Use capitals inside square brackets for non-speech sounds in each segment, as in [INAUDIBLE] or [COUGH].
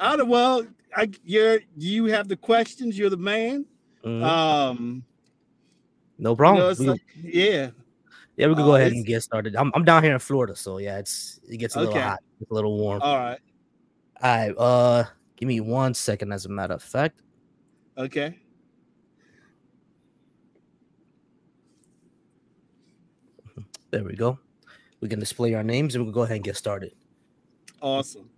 I don't, well, I you're you have the questions. You're the man. Mhm. Um, no you problem. know, We- like, yeah. yeah, we can go uh, ahead and get started. I'm, I'm down here in Florida, so yeah, it's it gets a little Okay. hot, it's a little warm. All right. All right, uh, give me one second. As a matter of fact, Okay. there we go. We can display our names and we can go ahead and get started. Awesome.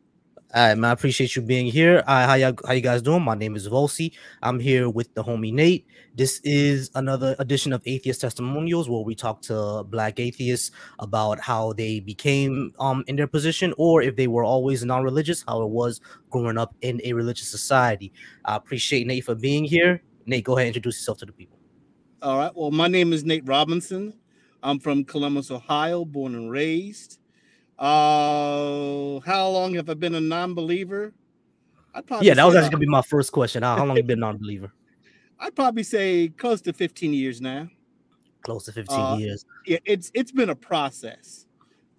All right. I appreciate you being here. Uh, how you how you guys doing? My name is Volsi. I'm here with the homie Nate. This is another edition of Atheist Testimonials where we talk to black atheists about how they became um in their position or if they were always non-religious, how it was growing up in a religious society. I appreciate Nate for being here. Nate, go ahead and introduce yourself to the people. All right. Well, my name is Nate Robinson. I'm from Columbus, Ohio, born and raised. Uh, how long have I been a non-believer? I'd probably Yeah, that was actually gonna be my first question. How, how long you been a non-believer? [LAUGHS] I'd probably say close to 15 years now. Close to 15 Uh, years. Yeah, it's it's been a process,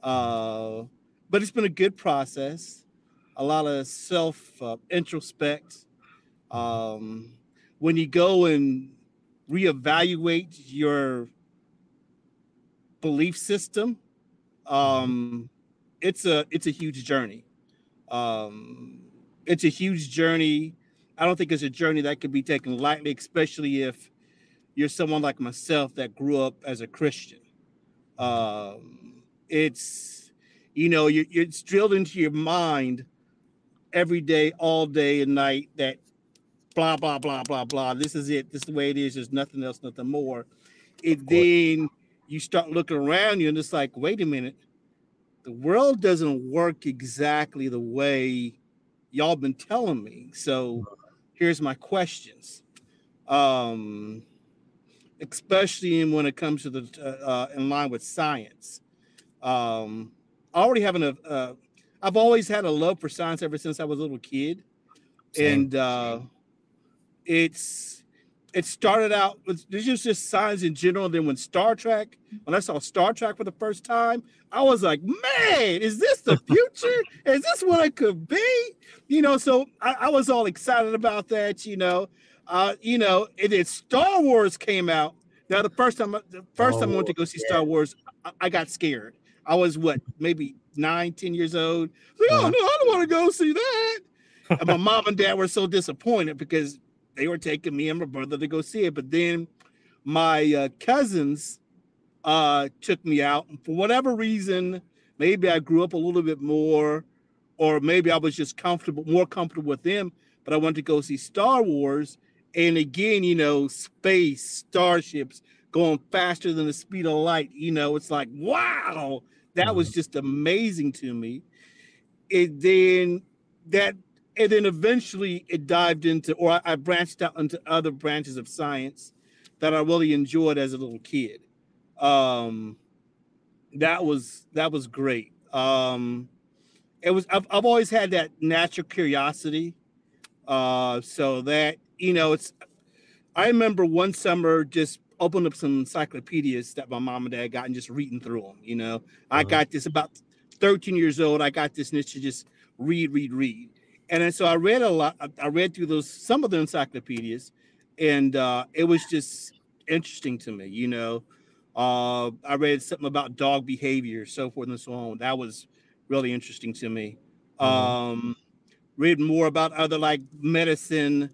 uh, but it's been a good process. A lot of self uh, introspect. Um, when you go and reevaluate your belief system, um, it's a it's a huge journey. Um, it's a huge journey. I don't think it's a journey that could be taken lightly, especially if you're someone like myself that grew up as a Christian. Um, it's you know you it's drilled into your mind every day, all day and night that blah blah blah blah blah. This is it. This is the way it is. There's nothing else, nothing more. It then you start looking around you and it's like, wait a minute, the world doesn't work exactly the way y'all been telling me. So here's my questions. Um, especially in when it comes to the uh, uh, in line with science. Um, I already having a, uh, I've always had a love for science ever since I was a little kid, Same. and uh, it's it started out with this is just science in general. Then when Star Trek, when I saw Star Trek for the first time, I was like, man, is this the [LAUGHS] future? is this what it could be? You know, so I, I was all excited about that. You know, uh, you know, and then Star Wars came out. Now the first time, the first time I went to go see Oh, Star Wars, I, I got scared. I was what, maybe nine, ten years old. Like, oh Uh-huh. no, I don't want to go see that. and my mom and dad were so disappointed because they were taking me and my brother to go see it. But then my uh, cousins uh, took me out. And for whatever reason, maybe I grew up a little bit more, or maybe I was just comfortable, more comfortable with them. But I wanted to go see Star Wars. And again, you know, space, starships going faster than the speed of light. You know, it's like, wow, that was just amazing to me. And then that and then eventually it dived into or I, I branched out into other branches of science that I really enjoyed as a little kid. Um that was that was great. Um it was I've, I've always had that natural curiosity. Uh so that you know it's I remember one summer just opening up some encyclopedias that my mom and dad got and just reading through them. You know, I Uh-huh. got this about 13 years old. I got this niche to just read, read, read. And then so I read a lot. I- read through those some of the encyclopedias, and uh, it was just interesting to me. You know, uh, I read something about dog behavior, so forth and so on. That was really interesting to me. Mhm. Um, read more about other like medicine,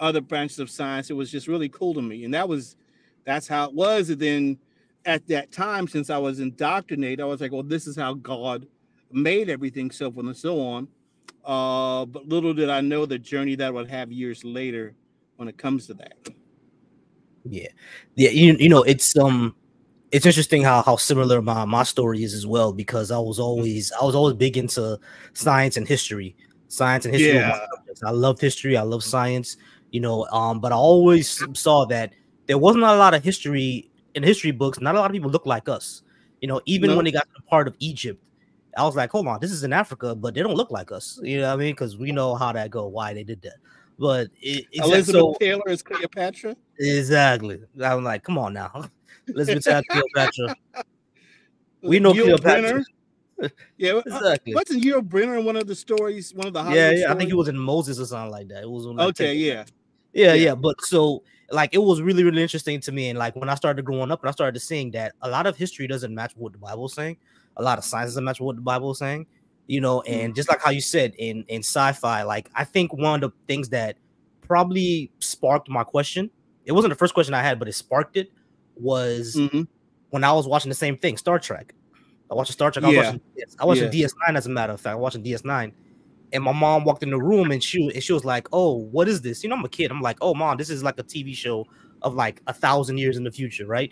other branches of science. It was just really cool to me, and that was that's how it was. And then at that time, since I was indoctrinated, I was like, well, this is how God made everything, so forth and so on. Uh, but little did I know the journey that I would have years later when it comes to that. Yeah, yeah. You, you know, it's um, it's interesting how how similar my my story is as well because I was always I was always big into science and history, science and history. Yeah. I love history. I love science. You know, um, but I always saw that there wasn't a lot of history in history books. Not a lot of people look like us. You know, even No. when they got to the part of Egypt, I was like, hold on, this is in Africa, but they don't look like us. You know what I mean? Because we know how that go, why they did that. But it, it's Elizabeth so Taylor is Cleopatra. exactly. I'm like, come on now, [LAUGHS] Elizabeth Taylor, Cleopatra. [LAUGHS] We know Yul Cleopatra. Brynner. [LAUGHS] yeah, uh, exactly. wasn't Yul Brynner in one of the stories? One of the yeah, yeah. I think it was in Moses or something like that. It was like okay, yeah. yeah, yeah, yeah. But so like it was really really interesting to me, and like when I started growing up and I started seeing that a lot of history doesn't match what the Bible is saying, a lot of science doesn't match what the Bible is saying, you know. And mm. just like how you said in in sci-fi, like I think one of the things that probably sparked my question. It wasn't the first question I had, but it sparked it. Was mm-hmm. when I was watching the same thing, Star Trek. I watched Star Trek. I was yeah. watching, I watched yeah. DS9 as a matter of fact. I watching DS9, and my mom walked in the room and she and she was like, "Oh, what is this?" You know, I'm a kid. I'm like, "Oh, mom, this is like a TV show of like a thousand years in the future, right?"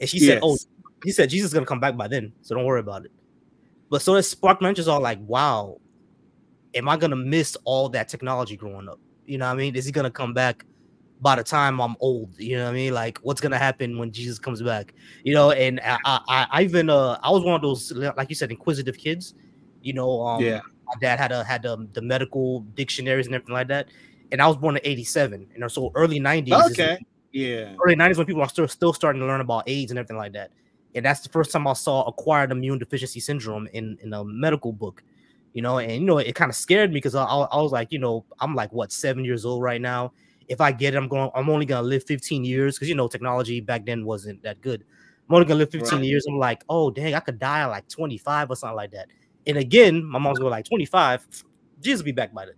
And she yes. said, "Oh, he said Jesus is gonna come back by then, so don't worry about it." But so that sparked my interest. All like, "Wow, am I gonna miss all that technology growing up?" You know what I mean? Is he gonna come back by the time I'm old? You know what I mean? Like, what's gonna happen when Jesus comes back? You know, and I, I, I even uh, I was one of those like you said, inquisitive kids. You know, um, yeah my dad had a had the, the medical dictionaries and everything like that. And I was born in '87, and so early '90s. Okay. yeah. Early '90s when people are still still starting to learn about AIDS and everything like that. And that's the first time I saw acquired immune deficiency syndrome in in a medical book. You know, and you know it kind of scared me because I, I was like, you know, I'm like what seven years old right now. If I get it, I'm going. I'm only gonna live 15 years because you know technology back then wasn't that good. I'm only gonna live 15 right. years. I'm like, oh dang, I could die at like 25 or something like that. And again, my mom's going like 25. Jesus be back by then.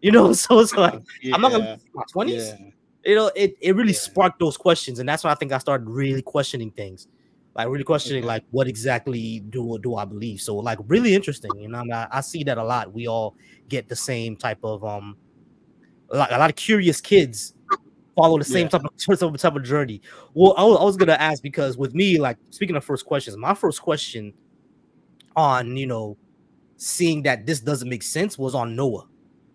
You know, [LAUGHS] so it's like [LAUGHS] yeah. I'm not gonna my 20s. Yeah. You know, it, it really yeah. sparked those questions, and that's when I think I started really questioning things, like really questioning like what exactly do do I believe. So like really interesting, you know. I, I see that a lot. We all get the same type of um, like a lot of curious kids follow the same yeah. type of [LAUGHS] type of journey. Well, I was, I was gonna ask because with me, like speaking of first questions, my first question on you know seeing that this doesn't make sense was on Noah.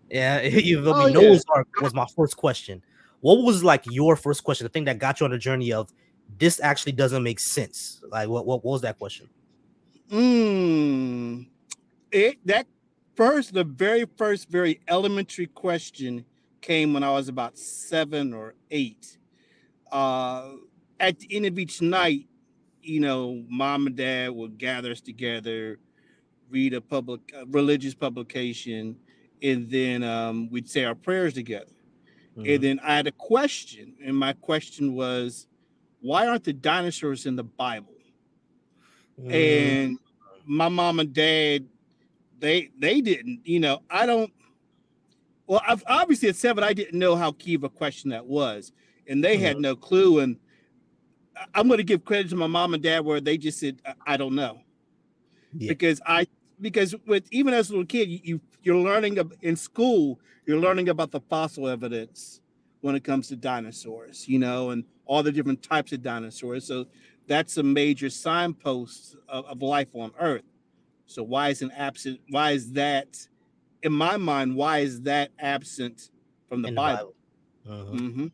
Yeah, [LAUGHS] you feel oh, me? Noah's Ark was my first question. What was like your first question? The thing that got you on the journey of this actually doesn't make sense. Like what what, what was that question? Hmm. It that first, the very first, very elementary question came when I was about seven or eight. Uh, at the end of each night, you know, mom and dad would gather us together, read a public uh, religious publication, and then um, we'd say our prayers together. Mm-hmm. And then I had a question, and my question was, why aren't the dinosaurs in the Bible? Mm-hmm. And my mom and dad, they they didn't, you know, I don't. Well, I've, obviously at seven, I didn't know how key of a question that was, and they mm-hmm. had no clue. And I'm going to give credit to my mom and dad where they just said, "I don't know," yeah. because I because with even as a little kid, you you're learning in school, you're learning about the fossil evidence when it comes to dinosaurs, you know, and all the different types of dinosaurs. So that's a major signpost of, of life on Earth. So why is an absent? Why is that? In my mind, why is that absent from the in Bible? The Bible. Uh-huh. Mm-hmm.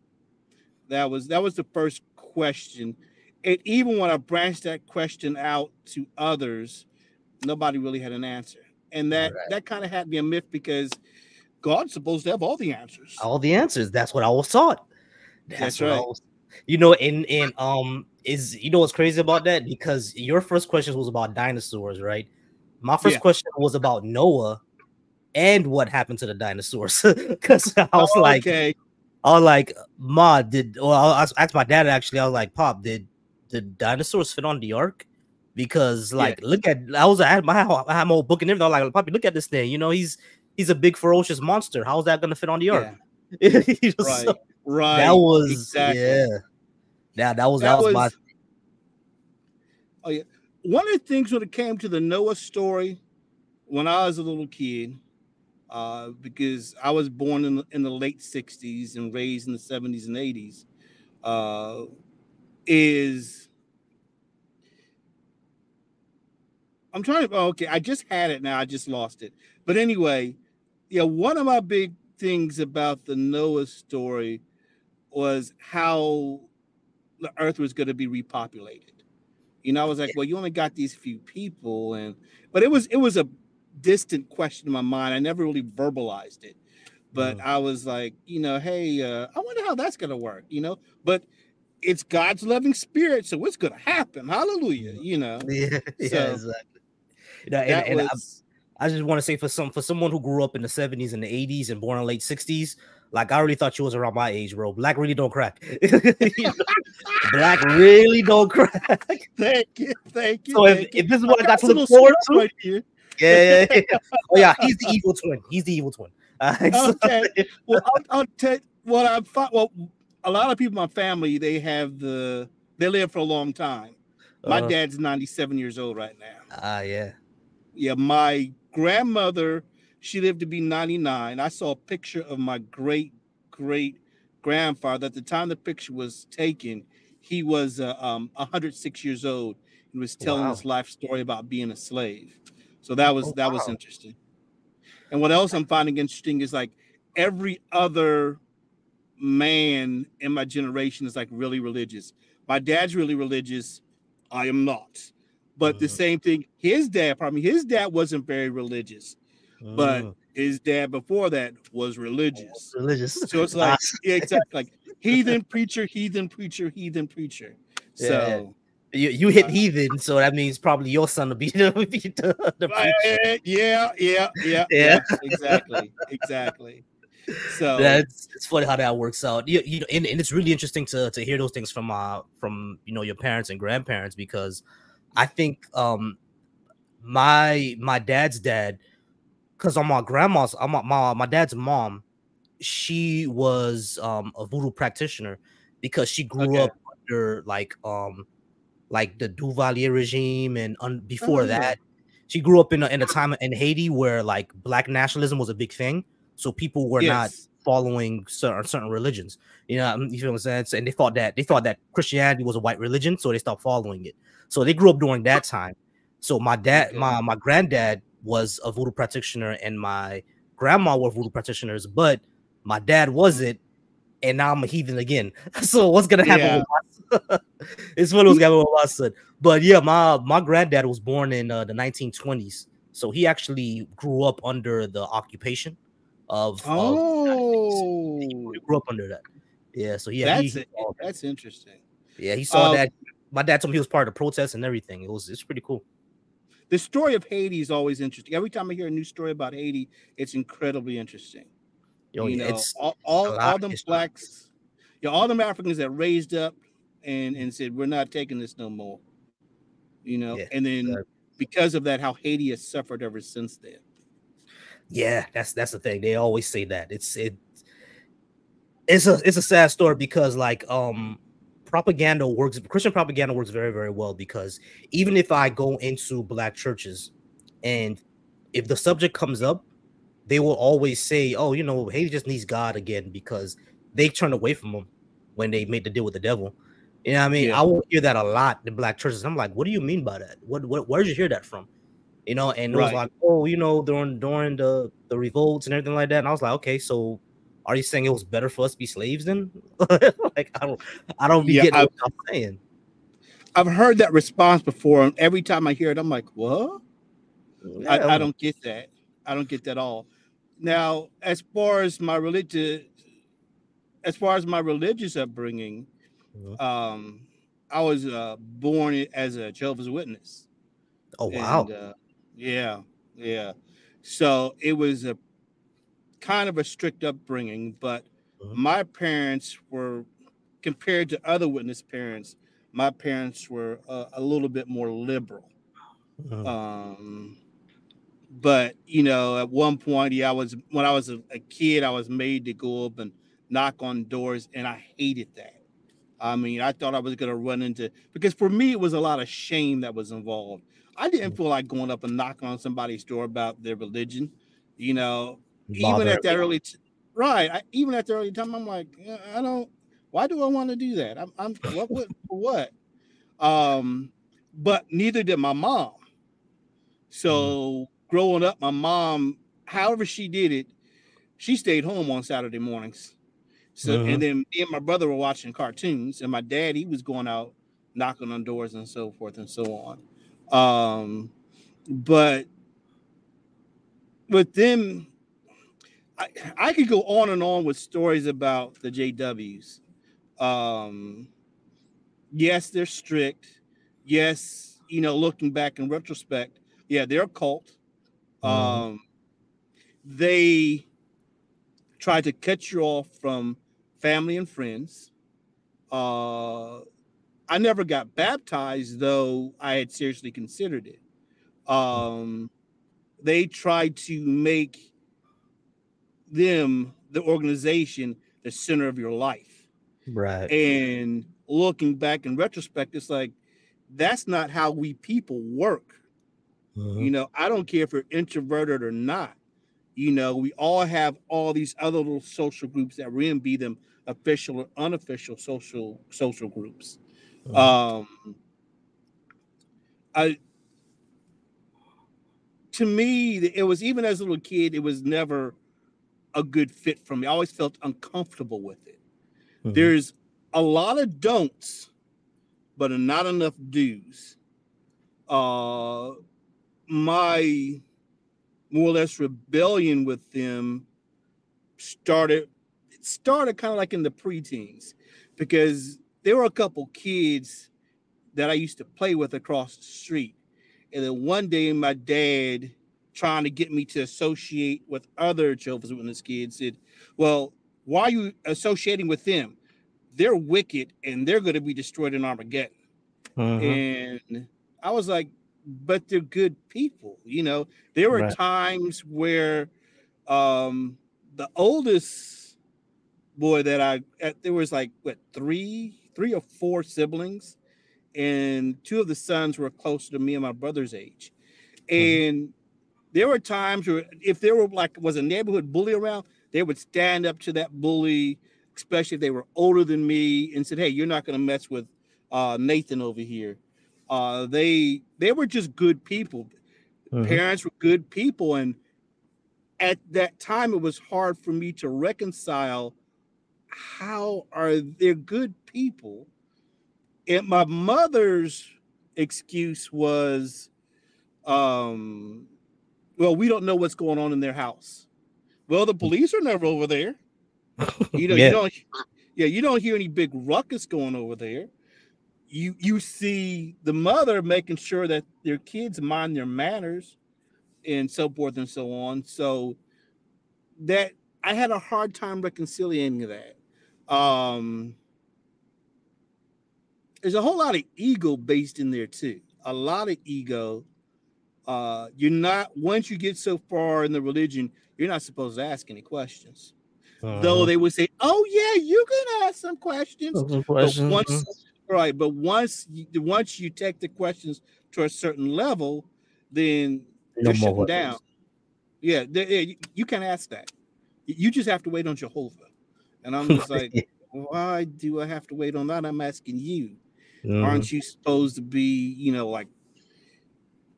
That was that was the first question. And even when I branched that question out to others, nobody really had an answer. And that right. that kind of had me a myth because God's supposed to have all the answers. All the answers. That's what I was taught. That's, That's right. Was, you know, and and um is you know what's crazy about that? Because your first question was about dinosaurs, right? My first yeah. question was about Noah and what happened to the dinosaurs. [LAUGHS] Because I was oh, like, okay. I was like, Ma, did well, I asked my dad actually, I was like, Pop, did the dinosaurs fit on the ark? Because like yeah. look at I was I had my I had my whole book and everything. I was like, Poppy, look at this thing. You know, he's he's a big ferocious monster. How's that gonna fit on the ark? Yeah. [LAUGHS] right, so, right. That was exactly. yeah. Yeah, that was that, that was, was my Oh yeah. One of the things when it came to the Noah story, when I was a little kid, uh, because I was born in the, in the late 60s and raised in the 70s and 80s, uh, is I'm trying to, oh, okay, I just had it now, I just lost it. But anyway, yeah, one of my big things about the Noah story was how the earth was going to be repopulated. You know, I was like, well, you only got these few people, and but it was it was a distant question in my mind. I never really verbalized it, but mm. I was like, you know, hey, uh, I wonder how that's gonna work, you know. But it's God's loving spirit, so what's gonna happen? Hallelujah, you know. [LAUGHS] Yeah, yeah, exactly. You know, and, and was... I, I, just want to say for some for someone who grew up in the 70s and the 80s and born in late 60s, like I already thought you was around my age, bro. Black really don't crack. [LAUGHS] Black really don't crack. Thank you, thank you. So if, if this is what I, got to look forward to, right here. Yeah, yeah, yeah. Oh yeah, he's the evil twin. He's the evil twin. [LAUGHS] Uh, okay. well, I'll, I'll tell what I thought. Well, a lot of people in my family they have the they live for a long time. My uh, dad's 97 years old right now. Ah, uh, yeah. Yeah, my grandmother, she lived to be 99. I saw a picture of my great great grandfather. At the time the picture was taken, he was uh, um, 106 years old and was telling wow. his life story about being a slave. So that was oh, that wow. was interesting. And what else I'm finding interesting is like every other man in my generation is like really religious. My dad's really religious. I am not. But the mm. same thing, his dad, probably his dad wasn't very religious, but mm. his dad before that was religious. Religious. So it's like [LAUGHS] yeah, exactly like heathen preacher, heathen preacher, heathen preacher. Yeah. So you, you hit uh, heathen, so that means probably your son will be [LAUGHS] the, the, the uh, yeah, yeah, yeah, [LAUGHS] yeah, exactly, exactly. So that's it's funny how that works out. You, you know, and, and it's really interesting to to hear those things from uh from you know your parents and grandparents because I think um my my dad's dad because on my grandma's on my, my my dad's mom she was um a voodoo practitioner because she grew okay. up under like um like the Duvalier regime and un- before oh, that she grew up in a, in a time in Haiti where like black nationalism was a big thing so people were yes. not following certain certain religions you know you feel what I'm saying and they thought that they thought that Christianity was a white religion so they stopped following it so they grew up during that time so my dad my my granddad was a voodoo practitioner and my grandma were voodoo practitioners but my dad wasn't and now I'm a heathen again. [LAUGHS] So what's gonna happen yeah. with my [LAUGHS] it's what was [LAUGHS] gonna happen with my son. But yeah, my my granddad was born in uh, the 1920s, so he actually grew up under the occupation of. Oh, of, he grew up under that. Yeah, so yeah, that's he, that's interesting. Yeah, he saw um, that. My dad told me he was part of the protests and everything. It was it's pretty cool. The story of Haiti is always interesting. Every time I hear a new story about Haiti, it's incredibly interesting. Yo, you know, it's all all, all them blacks, you know, all them Africans that raised up and and said we're not taking this no more. You know, yeah, and then because of that, how Haiti has suffered ever since then. Yeah, that's that's the thing. They always say that. It's it it's a it's a sad story because like um propaganda works Christian propaganda works very, very well because even if I go into black churches and if the subject comes up, they will always say, "Oh, you know, Haiti just needs God again," because they turned away from him when they made the deal with the devil. You know what I mean? Yeah. I will hear that a lot in black churches. I'm like, what do you mean by that? What, what where did you hear that from? You know, and it right. was like, oh, you know, during during the the revolts and everything like that. And I was like, okay, so are you saying it was better for us to be slaves then? [LAUGHS] like, I don't, I don't be yeah, getting I've, what I'm saying. I've heard that response before, and every time I hear it, I'm like, what? Yeah, I, I don't get that. I don't get that at all. Now, as far as my religious, as far as my religious upbringing, mm-hmm. um, I was uh, born as a Jehovah's Witness. Oh wow! And, uh, yeah, yeah. So it was a kind of a strict upbringing, but mm-hmm. my parents were compared to other witness parents. My parents were uh, a little bit more liberal. Mm-hmm. Um, but you know, at one point, yeah, I was when I was a, a, kid, I was made to go up and knock on doors, and I hated that. I mean, I thought I was gonna run into because for me it was a lot of shame that was involved. I didn't feel like going up and knocking on somebody's door about their religion, you know. Even at that early, t- right? I, even at the early time, I'm like, I don't. Why do I want to do that? I'm, I'm what, what [LAUGHS] for what? Um, but neither did my mom. So growing up, my mom, however she did it, she stayed home on Saturday mornings. So uh-huh. and then me and my brother were watching cartoons, and my dad he was going out knocking on doors and so forth and so on. Um, but with them, I, I could go on and on with stories about the JWs. Um, yes, they're strict. Yes, you know, looking back in retrospect, Yeah, they're a cult. Mhm. Um, they try to cut you off from family and friends. Uh, I never got baptized, though I had seriously considered it. Um, they tried to make them, the organization, the center of your life. Right. And looking back in retrospect, it's like that's not how we people work. Mhm. You know, I don't care if you're introverted or not. You know, we all have all these other little social groups that we're in, be them official or unofficial social social groups. Mhm. Um, I to me, it was even as a little kid, it was never a good fit for me. I always felt uncomfortable with it. Mhm. There's a lot of don'ts, but not enough do's. Uh, my more or less rebellion with them started it started kind of like in the preteens because there were a couple kids that I used to play with across the street. And then one day my dad trying to get me to associate with other Jehovah's Witness kids said, Well, why are you associating with them? They're wicked and they're going to be destroyed in Armageddon. Mhm. And I was like, but they're good people. You know, there were Right. times where um the oldest boy that I uh, there was like what three, three or four siblings, and two of the sons were closer to me and my brother's age. And there were times where if there were like was a neighborhood bully around, they would stand up to that bully, especially if they were older than me, and said, Hey, you're not gonna mess with uh Nathan over here. Uh they they were just good people Mhm. parents were good people and at that time it was hard for me to reconcile how are they good people and my mother's excuse was um well we don't know what's going on in their house. Well the police are never over there. [LAUGHS] You know Yeah. you don't yeah you don't hear any big ruckus going over there. You you see the mother making sure that their kids mind their manners and so forth and so on. So that i had a hard time reconciling that. Um there's a whole lot of ego based in there too. A lot of ego uh you're not once you get so far in the religion you're not supposed to ask any questions though Mhm. they would say oh yeah you can ask some questions Some but questions. once, Mhm. right, but once you, once you take the questions to a certain level, then No more shutting down. Yeah, they, you, can't ask that. You- just have to wait on Jehovah. And I'm just like, [LAUGHS] why do I have to wait on that? I'm asking you. Mhm. Aren't you supposed to be, you know, like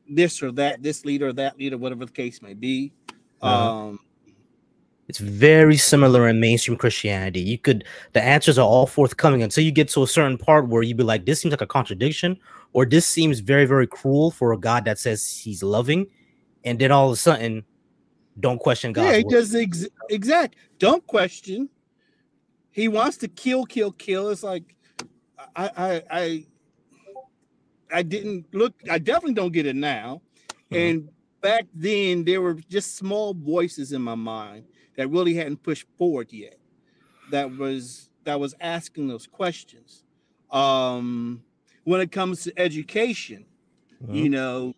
this or that, this leader or that leader, whatever the case may be? Uh-huh. Um, It's very similar in mainstream Christianity. You could the answers are all forthcoming until you get to a certain part where you'd be like, this seems like a contradiction, or this seems very, very cruel for a God that says he's loving, and then all of a sudden, don't question God. yeah, he does ex- exact. Don't question. He wants to kill, kill, kill. It's like I, I, I, I didn't look. I definitely don't get it now. Mhm. And back then, there were just small voices in my mind that really hadn't pushed forward yet. That was that was asking those questions. Um, when it comes to education, you Mhm. know,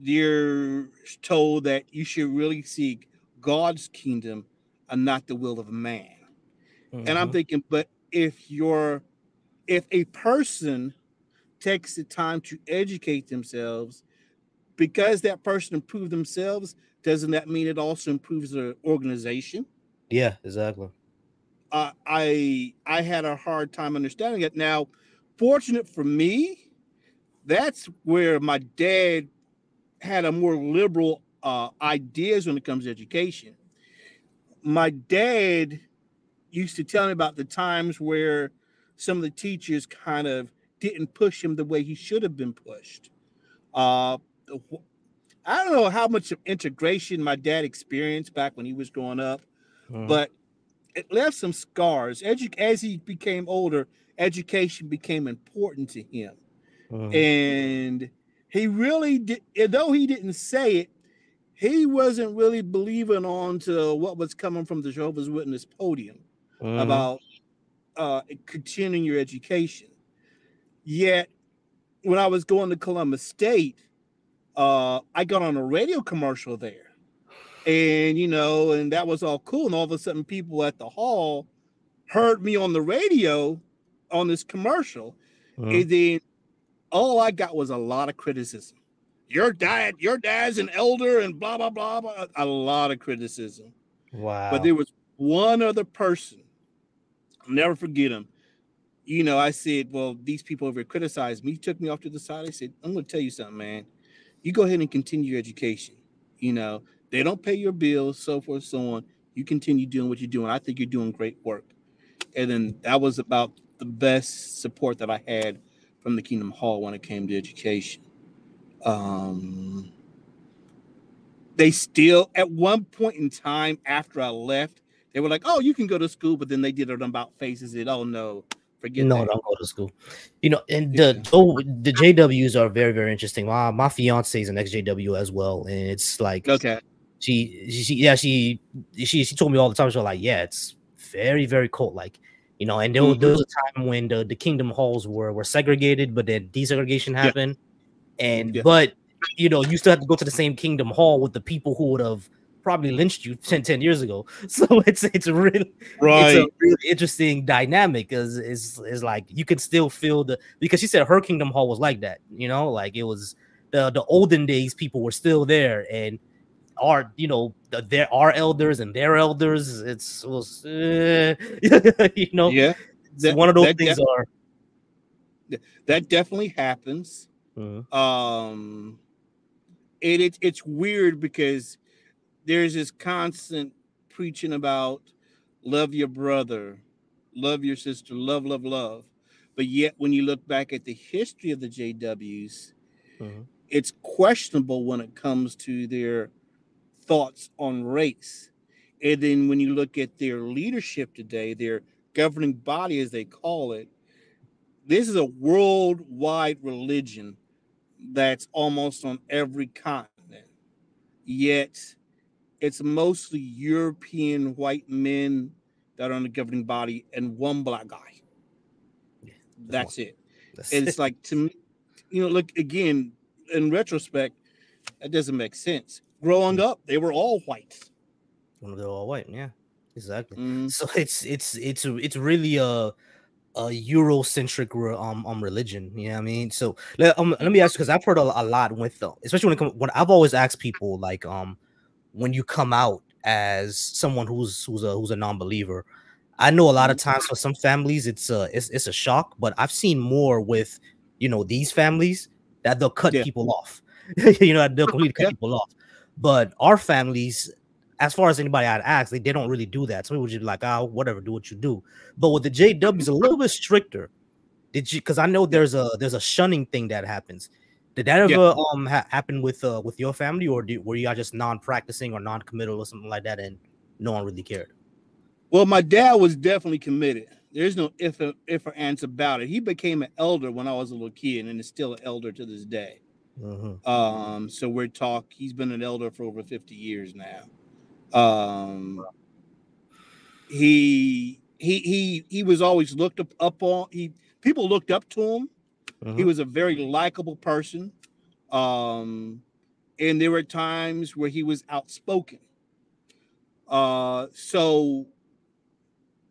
you're told that you should really seek God's kingdom and not the will of man. And I'm Mhm. thinking, but if you're if a person takes the time to educate themselves, because that person improved themselves, doesn't that mean it also improves the organization? yeah, exactly. uh, I I had a hard time understanding it. Now, fortunate for me, that's where my dad had a more liberal uh, ideas when it comes to education. My dad used to tell me about the times where some of the teachers kind of didn't push him the way he should have been pushed. Uh, I don't know how much of integration my dad experienced back when he was growing up Mhm. but it left some scars. Edu- as he became older, education became important to him, Mhm. and he really did, though he didn't say it, he wasn't really believing on to what was coming from the Jehovah's Witness podium mm-hmm. about uh, continuing your education. Yet, when I was going to Columbus State, uh, I got on a radio commercial there, and you know, and that was all cool. And all of a sudden, people at the hall heard me on the radio on this commercial, mm-hmm. and then all I got was a lot of criticism. Your dad, your dad's an elder, and blah blah blah blah. A lot of criticism. Wow. But there was one other person. I'll never forget him. You know, I said, well, these people over criticized me. He took me off to the side. I said, I'm going to tell you something, man. You go ahead and continue your education. You know, they don't pay your bills, so forth, so on. You continue doing what you're doing. I think you're doing great work. And then that was about the best support that I had from the Kingdom Hall when it came to education. Um, they still, at one point in time after I left, they were like, "Oh, you can go to school," but then they did it about faces. It, oh no, forget. No, that. don't go to school. You know, and the the JWs are very very interesting. My my fiance is an ex JW as well, and it's like okay. She, she, yeah, she, she, she told me all the time. She was like, yeah, it's very, very cult like, you know. And there, mm-hmm. there was a time when the, the kingdom halls were were segregated, but then desegregation happened, yeah. and yeah. but you know, you still have to go to the same kingdom hall with the people who would have probably lynched you 10, 10 years ago. [LAUGHS] So it's it's really right. it's a really interesting dynamic because it's, it's like you can still feel the because she said her kingdom hall was like that, you know, like it was the the olden days people were still there and are you know there are elders and their elders it's it was uh, [LAUGHS] you know yeah that, one of those things def- are that definitely happens mm-hmm. um and it, it's weird because there's this constant preaching about love your brother, love your sister, love, love, love. But yet, when you look back at the history of the JWs, mm-hmm. it's questionable when it comes to their thoughts on race. And then when you look at their leadership today, their governing body, as they call it, this is a worldwide religion that's almost on every continent. Yet it's mostly European white men that are on the governing body and one black guy. That's it. That's and it's like to me, you know, look again in retrospect, that doesn't make sense. Growing up, they were all white. They're all white, yeah, exactly. Mm. So it's it's it's it's really a a Eurocentric um um religion. You know what I mean? So let, um, let me ask you because I've heard a, a lot with the, especially when it comes when I've always asked people like um when you come out as someone who's who's a who's a non-believer. I know a lot of mm-hmm. times for some families it's a it's, it's a shock, but I've seen more with you know these families that they'll cut yeah. people off. [LAUGHS] you know, they'll completely cut [LAUGHS] yeah. people off. But our families, as far as anybody I'd ask, they, they don't really do that. Some people just like, oh, whatever, do what you do. But with the JWs, a little bit stricter. Did you? Because I know there's a there's a shunning thing that happens. Did that ever yeah. um ha- happen with uh with your family, or do, were you just non-practicing or non-committal or something like that, and no one really cared? Well, my dad was definitely committed. There's no if or, if or ands about it. He became an elder when I was a little kid, and is still an elder to this day. Mm-hmm. Um, so we're talk. He's been an elder for over 50 years now. Um, he he he he was always looked up, up on. He people looked up to him Mm-hmm. He was a very likable person. Um, and there were times where he was outspoken. Uh, so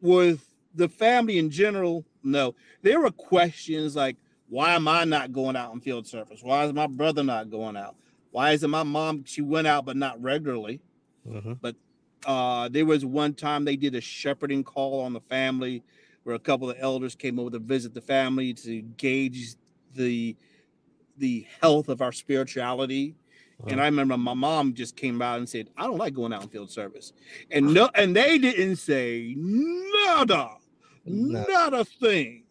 with the family in general, no, there were questions like, why am I not going out on field service? Why is my brother not going out? Why isn't my mom? She went out, but not regularly. Mm-hmm. But uh, there was one time they did a shepherding call on the family where a couple of elders came over to visit the family to gauge the the health of our spirituality. Wow. And I remember my mom just came out and said, I don't like going out in field service. And no, and they didn't say nada, no. not a thing.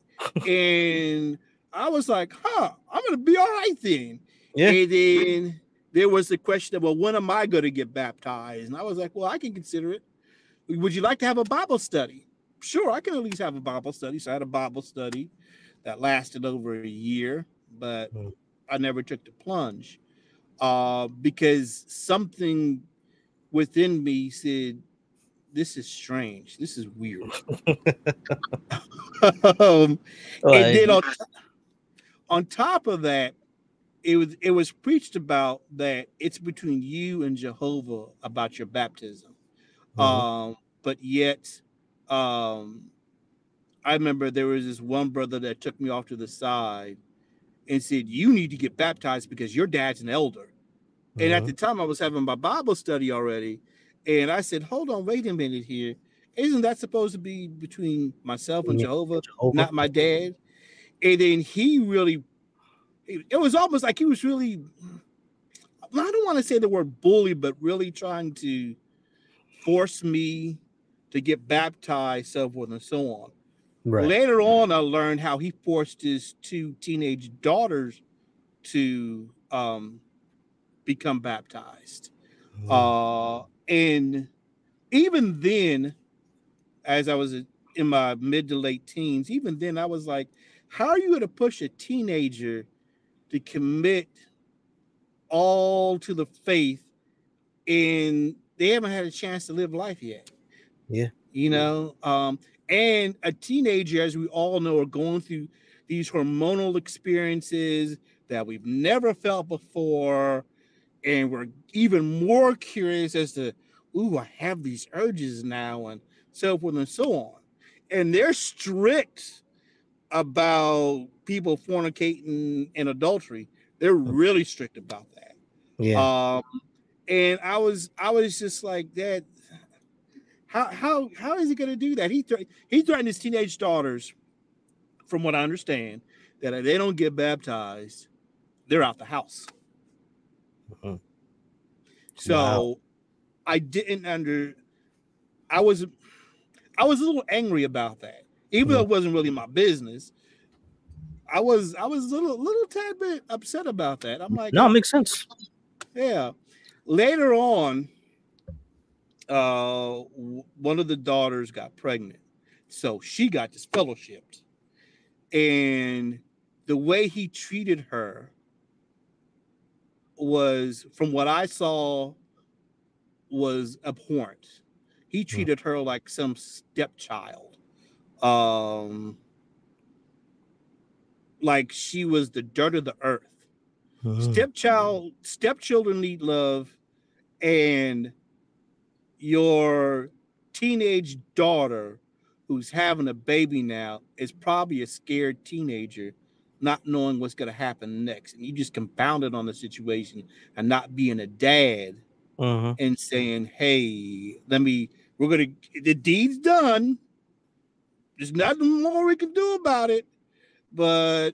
and I was like, huh, I'm gonna be all right then. Yeah. And then there was the question of, well, when am I going to get baptized? And I was like, well, I can consider it. Would you like to have a Bible study? Sure, I can at least have a Bible study. So I had a Bible study that lasted over a year, but mm. I never took the plunge uh, because something within me said, "This is strange. This is weird." [LAUGHS] [LAUGHS] um, and then on, on top of that, it was it was preached about that it's between you and Jehovah about your baptism. Mm-hmm. Um, but yet, um, I remember there was this one brother that took me off to the side and said, "You need to get baptized because your dad's an elder." And at mm-hmm. the time, I was having my Bible study already, and I said, "Hold on, wait a minute here. Isn't that supposed to be between myself and Jehovah, Jehovah, not my dad?" And then he really it was almost like he was really I don't want to say the word bully, but really trying to force me to get baptized, so forth and so on. Right. Later on, I learned how he forced his two teenage daughters to um, become baptized. Mm. Uh, and even then, as I was in my mid to late teens, even then, I was like, how are you going to push a teenager to commit all to the faith and they haven't had a chance to live life yet. Yeah. You know, um, and a teenager, as we all know, are going through these hormonal experiences that we've never felt before. And we're even more curious as to, ooh, I have these urges now, and so forth and so on. And they're strict about people fornicating and adultery. They're really strict about that. Yeah. Um, and I was I was just like that. How how how is he going to do that? He th- he threatened his teenage daughters, from what I understand, that if they don't get baptized, they're out the house. Mm-hmm. So wow. I didn't under. I was I was a little angry about that, even mm-hmm. though it wasn't really my business. I was I was a little little tad bit upset about that. I'm like, no, it makes sense. Yeah. Later on, uh, one of the daughters got pregnant, so she got disfellowshipped, and the way he treated her was, from what I saw, was abhorrent. He hmm. treated her like some stepchild. Um, like she was the dirt of the earth. Mm-hmm. Stepchild, stepchildren need love, and your teenage daughter who's having a baby now is probably a scared teenager, not knowing what's going to happen next. And you just compounded on the situation and not being a dad mm-hmm. and saying, Hey, let me, we're going to, the deed's done. There's nothing more we can do about it but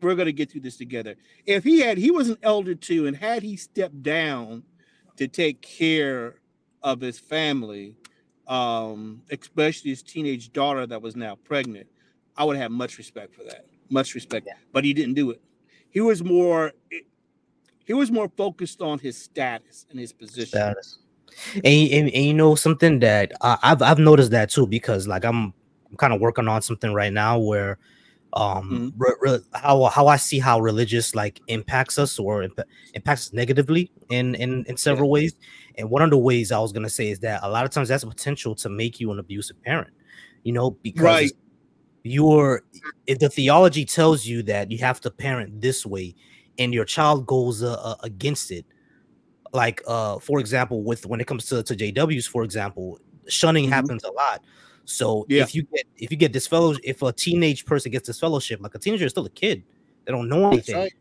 we're going to get through this together. If he had, he was an elder too, and had he stepped down to take care of his family, um, especially his teenage daughter that was now pregnant, I would have much respect for that. Much respect. Yeah. But he didn't do it. He was more he was more focused on his status and his position. Status. And, and, and you know something that uh, I've I've noticed that too because like I'm, I'm kind of working on something right now where um mm-hmm. re- re- how how I see how religious like impacts us or imp- impacts us negatively in in in several yeah. ways. And one of the ways I was gonna say is that a lot of times that's a potential to make you an abusive parent. You know, because right. you're if the theology tells you that you have to parent this way, and your child goes uh, uh, against it, like uh for example, with when it comes to to JWs, for example, shunning mm-hmm. happens a lot so yeah. if you get if you get this fellow, if a teenage person gets disfellowship, like a teenager is still a kid, they don't know anything. Right.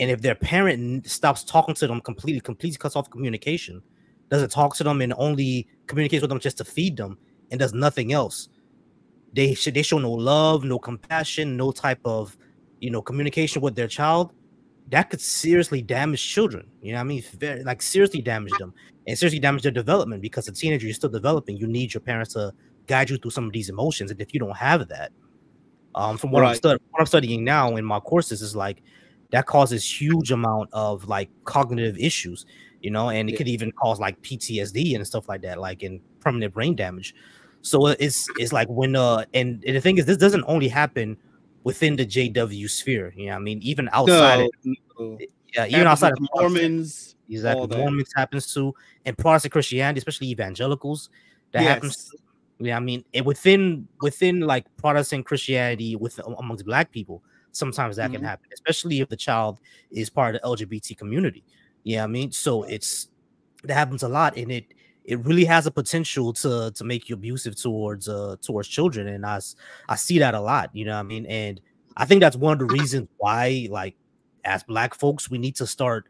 And if their parent stops talking to them completely, completely cuts off communication, doesn't talk to them and only communicates with them just to feed them and does nothing else, they should they show no love, no compassion, no type of you know communication with their child. That could seriously damage children. You know, what I mean, very like seriously damage them and seriously damage their development because a teenager is still developing. You need your parents to guide you through some of these emotions. And if you don't have that, um, from what right. I'm studying, what I'm studying now in my courses is like that causes huge amount of like cognitive issues, you know, and it yeah. could even cause like PTSD and stuff like that, like in permanent brain damage. So it's it's like when uh and, and the thing is this doesn't only happen within the JW sphere, you know, I mean, even outside no. So, yeah, even outside of Mormons, exactly, Mormons happens to, and Protestant Christianity, especially evangelicals, that yes. happens. To, yeah, I mean, it, within within like Protestant Christianity, with amongst Black people, sometimes that mm-hmm. can happen, especially if the child is part of the LGBT community. Yeah, I mean, so it's that happens a lot, and it it really has a potential to to make you abusive towards uh towards children, and I I see that a lot. You know, I mean, and I think that's one of the reasons why, like, as Black folks, we need to start.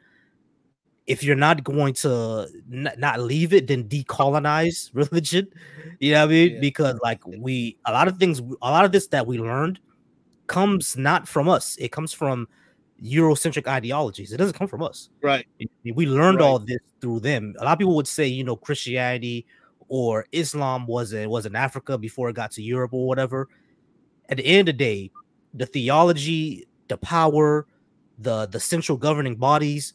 If you're not going to not leave it, then decolonize [LAUGHS] religion. You know what I mean? Yeah. Because like we, a lot of things, a lot of this that we learned comes not from us. It comes from Eurocentric ideologies. It doesn't come from us. Right. We learned right. all this through them. A lot of people would say, you know, Christianity or Islam was it was in Africa before it got to Europe or whatever. At the end of the day, the theology, the power, the the central governing bodies,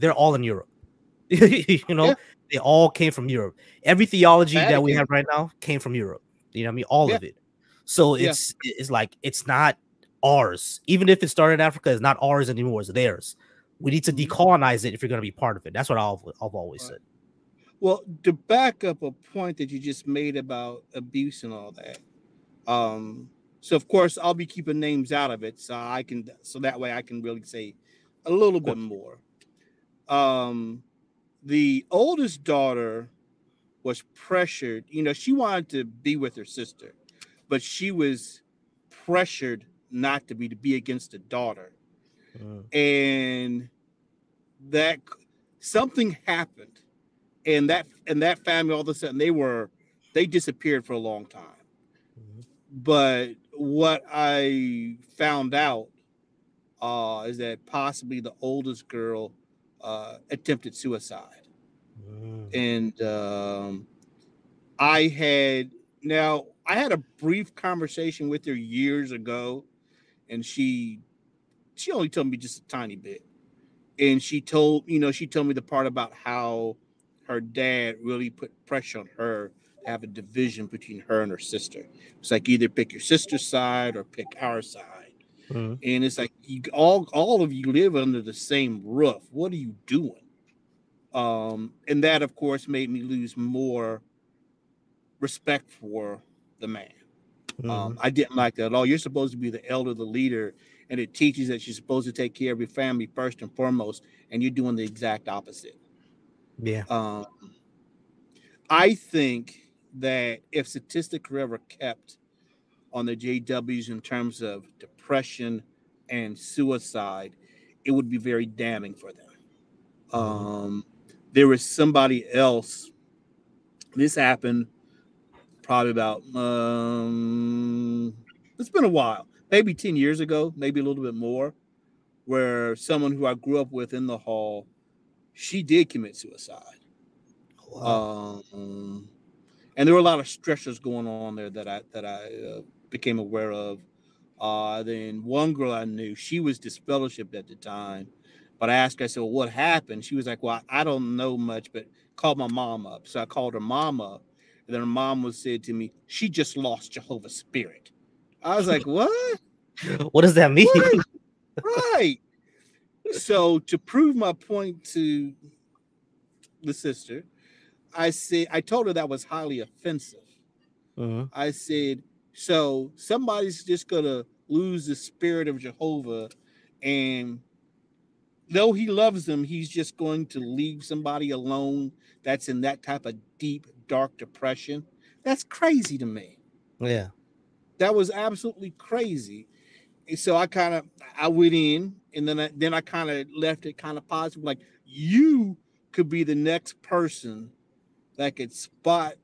they're all in Europe. [LAUGHS] you know, yeah. they all came from Europe. Every theology Vatican. that we have right now came from Europe. You know, what I mean, all yeah. of it. So it's yeah. it's like it's not ours. Even if it started in Africa, it's not ours anymore, it's theirs. We need to mm-hmm. decolonize it if you're going to be part of it. That's what I've, I've always said. Well, to back up a point that you just made about abuse and all that, um, so of course I'll be keeping names out of it, so I can, so that way I can really say a little bit more. Um, the oldest daughter was pressured. You know, she wanted to be with her sister, but she was pressured not to be to be against the daughter mm. and that something happened and that and that family all of a sudden they were they disappeared for a long time mm-hmm. but what i found out uh, is that possibly the oldest girl uh, attempted suicide mm. and um, i had now i had a brief conversation with her years ago and she she only told me just a tiny bit. And she told, you know, she told me the part about how her dad really put pressure on her to have a division between her and her sister. It's like either pick your sister's side or pick our side. Mm-hmm. And it's like you all all of you live under the same roof. What are you doing? Um, and that of course made me lose more respect for the man. Mm-hmm. Um, I didn't like that at all. You're supposed to be the elder, the leader, and it teaches that you're supposed to take care of your family first and foremost, and you're doing the exact opposite. Yeah. Um, I think that if statistics were ever kept on the JWs in terms of depression and suicide, it would be very damning for them. Mm-hmm. Um, there was somebody else. This happened probably about um, it's been a while, maybe 10 years ago, maybe a little bit more, where someone who I grew up with in the hall, she did commit suicide. Wow. Um, and there were a lot of stressors going on there that I that I uh, became aware of. Uh, then one girl I knew, she was disfellowshipped at the time, but I asked her, I said, well, what happened? She was like, well, I don't know much, but called my mom up. So I called her mom up and then her mom was said to me, she just lost Jehovah's spirit. I was like, what? [LAUGHS] what does that mean? [LAUGHS] right. So to prove my point to the sister, I said I told her that was highly offensive. Uh-huh. I said, so somebody's just gonna lose the spirit of Jehovah, and though he loves them, he's just going to leave somebody alone that's in that type of deep dark depression. That's crazy to me. Yeah. That was absolutely crazy. And so I kind of I went in and then I then I kind of left it kind of positive. Like you could be the next person that could spot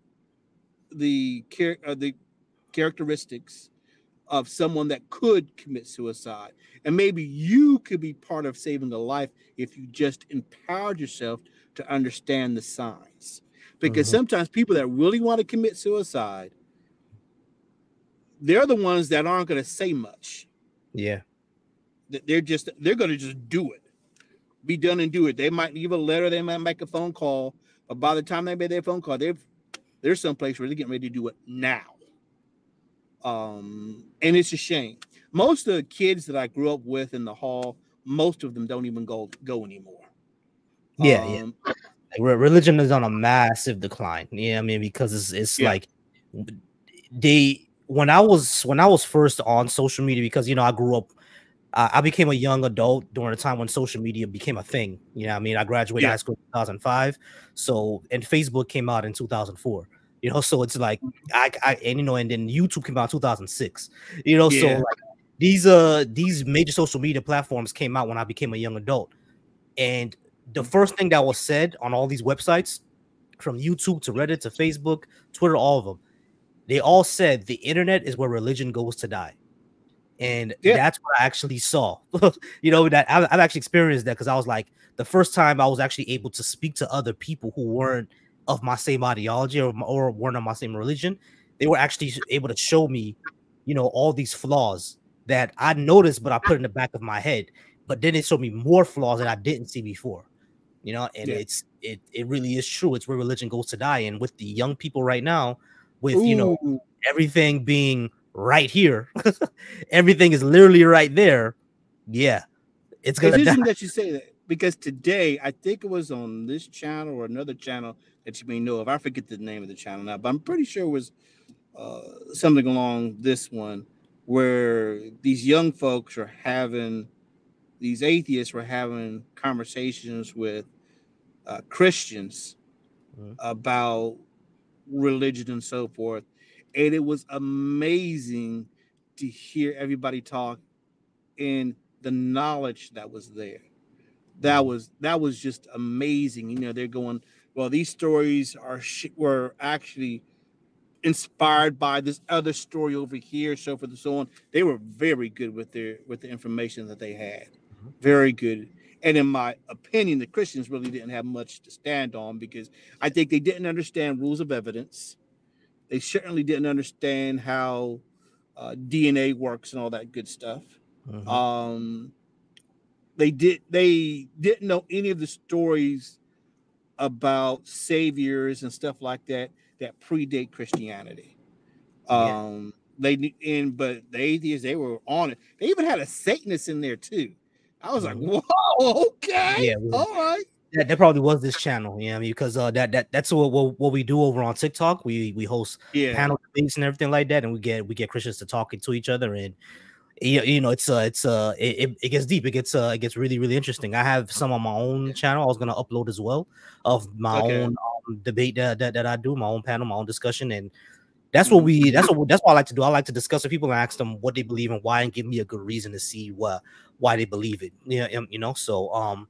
the char- uh, the characteristics of someone that could commit suicide. And maybe you could be part of saving a life if you just empowered yourself to understand the signs. Because mm-hmm. sometimes people that really want to commit suicide they're the ones that aren't going to say much. Yeah. They're just they're going to just do it. Be done and do it. They might leave a letter they might make a phone call but by the time they make their phone call they've there's some place where they're getting ready to do it now um and it's a shame most of the kids that i grew up with in the hall most of them don't even go go anymore. Yeah, um, yeah. religion is on a massive decline. Yeah, I mean because it's it's yeah. like they when I was when I was first on social media because you know I grew up uh, I became a young adult during a time when social media became a thing. You know, I mean, I graduated yeah. high school in 2005, so and Facebook came out in 2004. You know, so it's like I, I and you know, and then YouTube came out 2006. You know, yeah. so like these uh these major social media platforms came out when I became a young adult, and the mm. first thing that was said on all these websites, from YouTube to Reddit to Facebook, Twitter, all of them, they all said the internet is where religion goes to die. And yeah. that's what I actually saw. [LAUGHS] you know, that I've, I've actually experienced that because I was like, the first time I was actually able to speak to other people who weren't of my same ideology or, or weren't of my same religion, they were actually able to show me, you know, all these flaws that I noticed, but I put in the back of my head. But then it showed me more flaws that I didn't see before. You know, and yeah. it's it it really is true. It's where religion goes to die. And with the young people right now, with Ooh. you know everything being right here, [LAUGHS] everything is literally right there. Yeah, it's gonna. It's [LAUGHS] interesting that you say that because today I think it was on this channel or another channel that you may know of. I forget the name of the channel now, but I'm pretty sure it was uh, something along this one where these young folks are having these atheists were having conversations with uh, Christians mm-hmm. about religion and so forth. And it was amazing to hear everybody talk and the knowledge that was there. That mm-hmm. was that was just amazing. You know, they're going, well, these stories are were actually inspired by this other story over here, so forth and so on. They were very good with their with the information that they had. Mm-hmm. Very good. And in my opinion, the Christians really didn't have much to stand on because I think they didn't understand rules of evidence. They certainly didn't understand how uh, DNA works and all that good stuff. Mm-hmm. Um, they did. They didn't know any of the stories about saviors and stuff like that that predate Christianity. Um, yeah. they and but the atheists they were on it. They even had a Satanist in there too. I was like, mm-hmm. whoa, okay, yeah, all right. That, that probably was this channel, yeah, I mean, because uh, that that that's what, what, what we do over on TikTok. We we host yeah. panel debates and everything like that, and we get we get Christians to talking to each other, and you, you know it's uh it's uh it, it gets deep, it gets uh it gets really really interesting. I have some on my own channel. I was gonna upload as well of my okay. own um, debate that, that that I do, my own panel, my own discussion, and that's what we that's what that's what I like to do. I like to discuss with people and ask them what they believe and why and give me a good reason to see what why they believe it. Yeah, you, know, you know. So um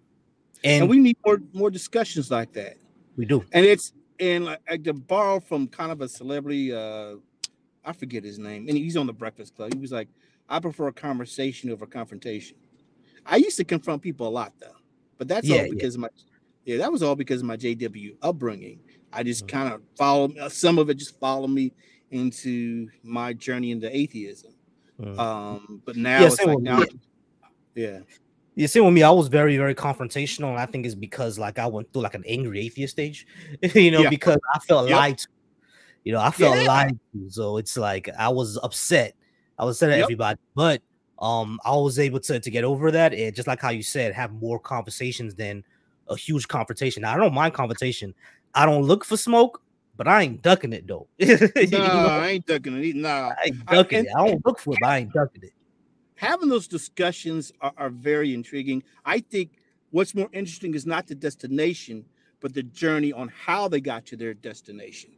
and, and, we need more more discussions like that. We do. And it's and like, like to borrow from kind of a celebrity uh I forget his name, and he's on the Breakfast Club. He was like, I prefer a conversation over confrontation. I used to confront people a lot though, but that's yeah, all because yeah. of my yeah, that was all because of my JW upbringing. I just mm-hmm. kind of followed some of it just followed me into my journey into atheism. Mm-hmm. Um, but now yeah, it's like now, yeah. You see, with me, I was very, very confrontational, and I think it's because like I went through like an angry atheist stage, [LAUGHS] you know, yeah. because I felt yep. lied to. You know, I felt yeah. lied to, so it's like I was upset. I was upset at yep. everybody, but um, I was able to to get over that, and just like how you said, have more conversations than a huge confrontation. Now, I don't mind confrontation. I don't look for smoke, but I ain't ducking it though. [LAUGHS] no, know? I ain't ducking it. Nah, I ain't ducking I, it. I don't look for it, but I ain't ducking it. Having those discussions are, are very intriguing. I think what's more interesting is not the destination, but the journey on how they got to their destination.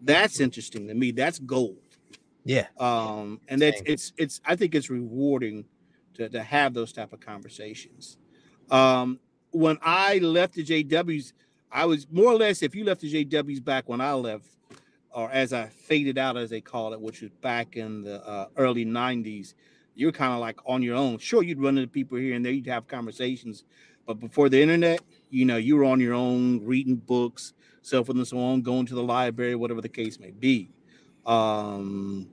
That's interesting to me. That's gold. Yeah. Um, and that's it's it's I think it's rewarding to, to have those type of conversations. Um, when I left the JWs, I was more or less, if you left the JWs back when I left, or as I faded out, as they call it, which was back in the uh, early 90s, you're kind of like on your own. Sure, you'd run into people here and there, you'd have conversations, but before the internet, you know, you were on your own, reading books, so forth and so on, going to the library, whatever the case may be. Um,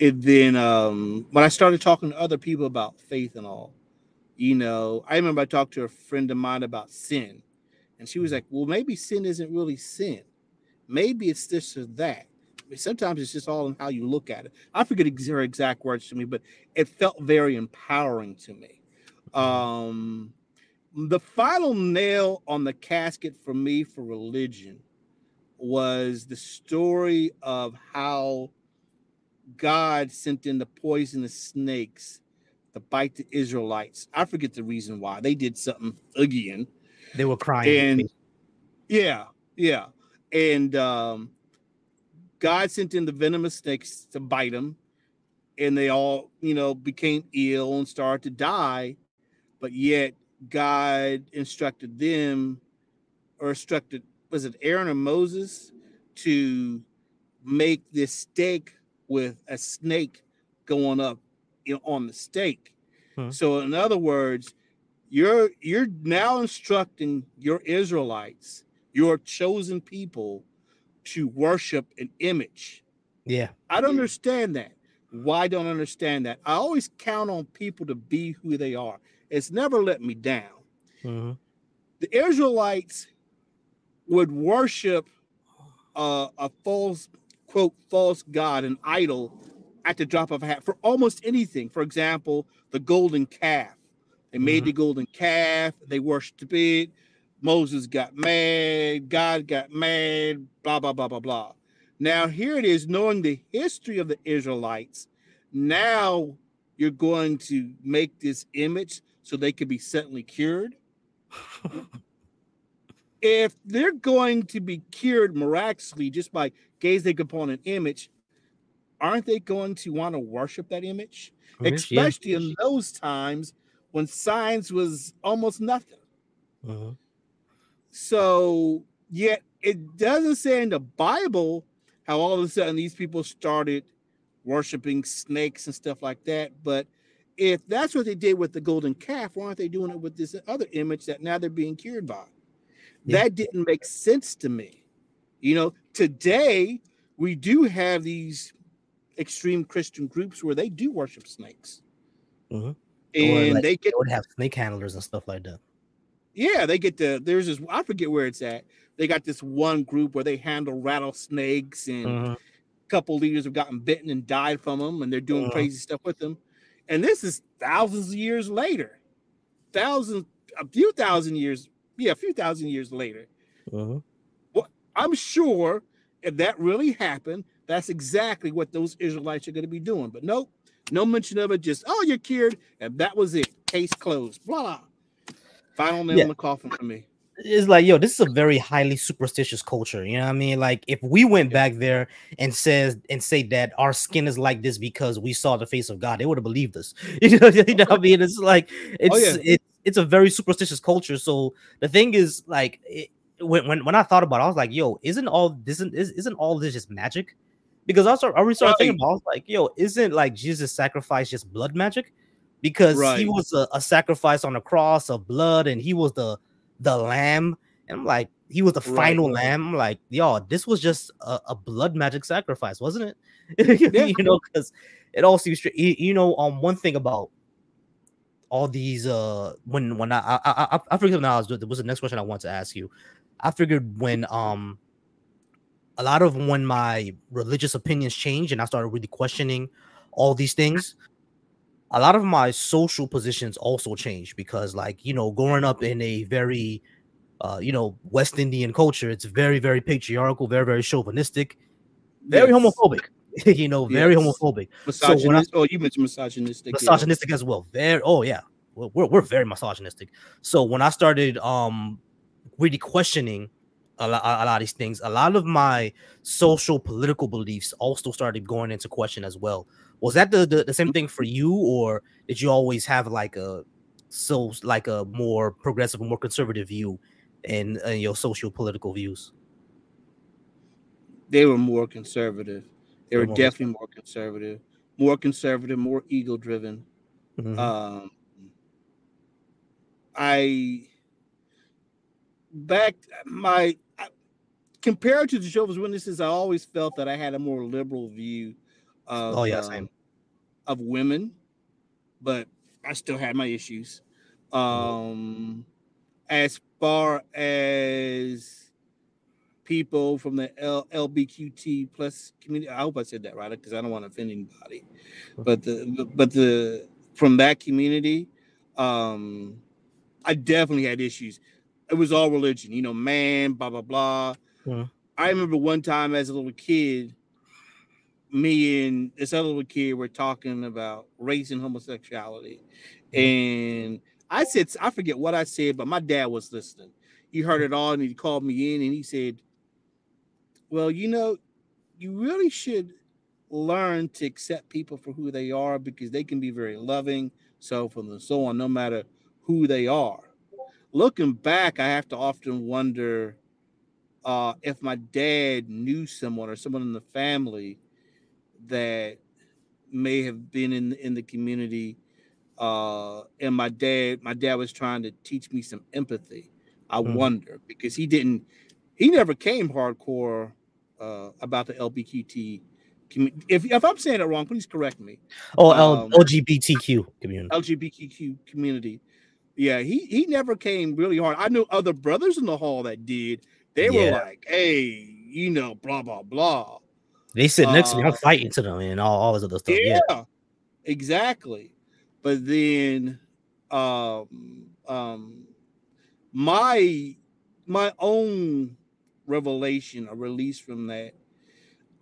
and then um, when I started talking to other people about faith and all, you know, I remember I talked to a friend of mine about sin, and she was like, Well, maybe sin isn't really sin. Maybe it's this or that. Sometimes it's just all in how you look at it. I forget her exact words to me, but it felt very empowering to me. Um, the final nail on the casket for me for religion was the story of how God sent in the poisonous snakes to bite the Israelites. I forget the reason why. They did something again. They were crying. And yeah, yeah. And um, God sent in the venomous snakes to bite them. And they all, you know, became ill and started to die. But yet God instructed them or instructed, was it Aaron or Moses to make this stake with a snake going up you know, on the stake. Hmm. So, in other words, you're you're now instructing your Israelites, your chosen people, to worship an image. Yeah, I don't understand that. Why don't understand that? I always count on people to be who they are. It's never let me down. Mm-hmm. The Israelites would worship uh, a false quote false god, an idol, at the drop of a hat for almost anything. For example, the golden calf. They made mm-hmm. the golden calf. They worshipped it. Moses got mad. God got mad. Blah blah blah blah blah. Now here it is, knowing the history of the Israelites. Now you're going to make this image so they can be suddenly cured. [LAUGHS] if they're going to be cured miraculously just by gazing upon an image, aren't they going to want to worship that image? Especially yeah. in those times when science was almost nothing. Uh-huh. So, yet it doesn't say in the Bible how all of a sudden these people started worshiping snakes and stuff like that. But if that's what they did with the golden calf, why aren't they doing it with this other image that now they're being cured by? Yeah. That didn't make sense to me. You know, today we do have these extreme Christian groups where they do worship snakes. Mm-hmm. And like, they get they would have snake handlers and stuff like that. Yeah, they get the there's this I forget where it's at. They got this one group where they handle rattlesnakes and mm-hmm. a couple leaders have gotten bitten and died from them and they're doing mm-hmm. crazy stuff with them. And this is thousands of years later. Thousands a few thousand years, yeah, a few thousand years later. Mm-hmm. Well, I'm sure if that really happened, that's exactly what those Israelites are going to be doing. But nope, no mention of it. Just oh, you're cured, and that was it. Case closed. Blah. Final nail yeah. in the coffin for me. It's like, yo, this is a very highly superstitious culture. You know what I mean? Like, if we went back there and says and say that our skin is like this because we saw the face of God, they would have believed us. [LAUGHS] You know, you know what I mean? It's like it's oh, yeah. it, it's a very superstitious culture. So the thing is, like, it, when, when when I thought about it, I was like, yo, isn't all this isn't, isn't all this just magic? Because also I started right. thinking about, I was like, yo, isn't like Jesus' sacrifice just blood magic? Because right. he was a, a, sacrifice on the cross of blood, and he was the the lamb. And I'm like, he was the right. final lamb. I'm like, yo, this was just a, a blood magic sacrifice, wasn't it? [LAUGHS] you know, because it all seems you, you know, um, one thing about all these uh when when I I I, I forget now was was the next question I want to ask you. I figured when um a lot of when my religious opinions changed and I started really questioning all these things, a lot of my social positions also changed because, like, you know, growing up in a very, uh, you know, West Indian culture, it's very, very patriarchal, very, very chauvinistic, very yes. homophobic. [LAUGHS] you know, very yes. homophobic. Misogynist. So I, oh, you mentioned misogynistic. Misogynistic yeah. as well. Very. Oh yeah, we're we're very misogynistic. So when I started um really questioning a lot, a lot of these things. A lot of my social political beliefs also started going into question as well. Was that the, the, the same thing for you, or did you always have like a so like a more progressive, more conservative view in, in your social political views? They were more conservative. They were definitely more conservative, more conservative, more ego driven. Mm-hmm. Um, I back my compared to the Jehovah's Witnesses, I always felt that I had a more liberal view of oh yeah um, of women, but I still had my issues. Um, as far as people from the L- LBQT plus community, I hope I said that right because I don't want to offend anybody. But the but the from that community, Um, I definitely had issues. It was all religion, you know, man, blah blah blah. Yeah. I remember one time as a little kid, me and this other little kid were talking about race and homosexuality, and I said I forget what I said, but my dad was listening. He heard it all, and he called me in, and he said, "Well, you know, you really should learn to accept people for who they are because they can be very loving, so forth and so on, no matter who they are." Looking back, I have to often wonder uh, if my dad knew someone or someone in the family that may have been in in the community uh and my dad my dad was trying to teach me some empathy i Mhm. wonder because he didn't he never came hardcore uh about the lbqt community. if, if i'm saying it wrong please correct me Oh, L- Um, LGBTQ community. lgbtq community yeah he he never came really hard i knew other brothers in the hall that did they were like hey you know blah blah blah They sit next to me. I'm uh, fighting to them and all, all this other stuff. yeah, Yeah. exactly but then um um my my own revelation a release from that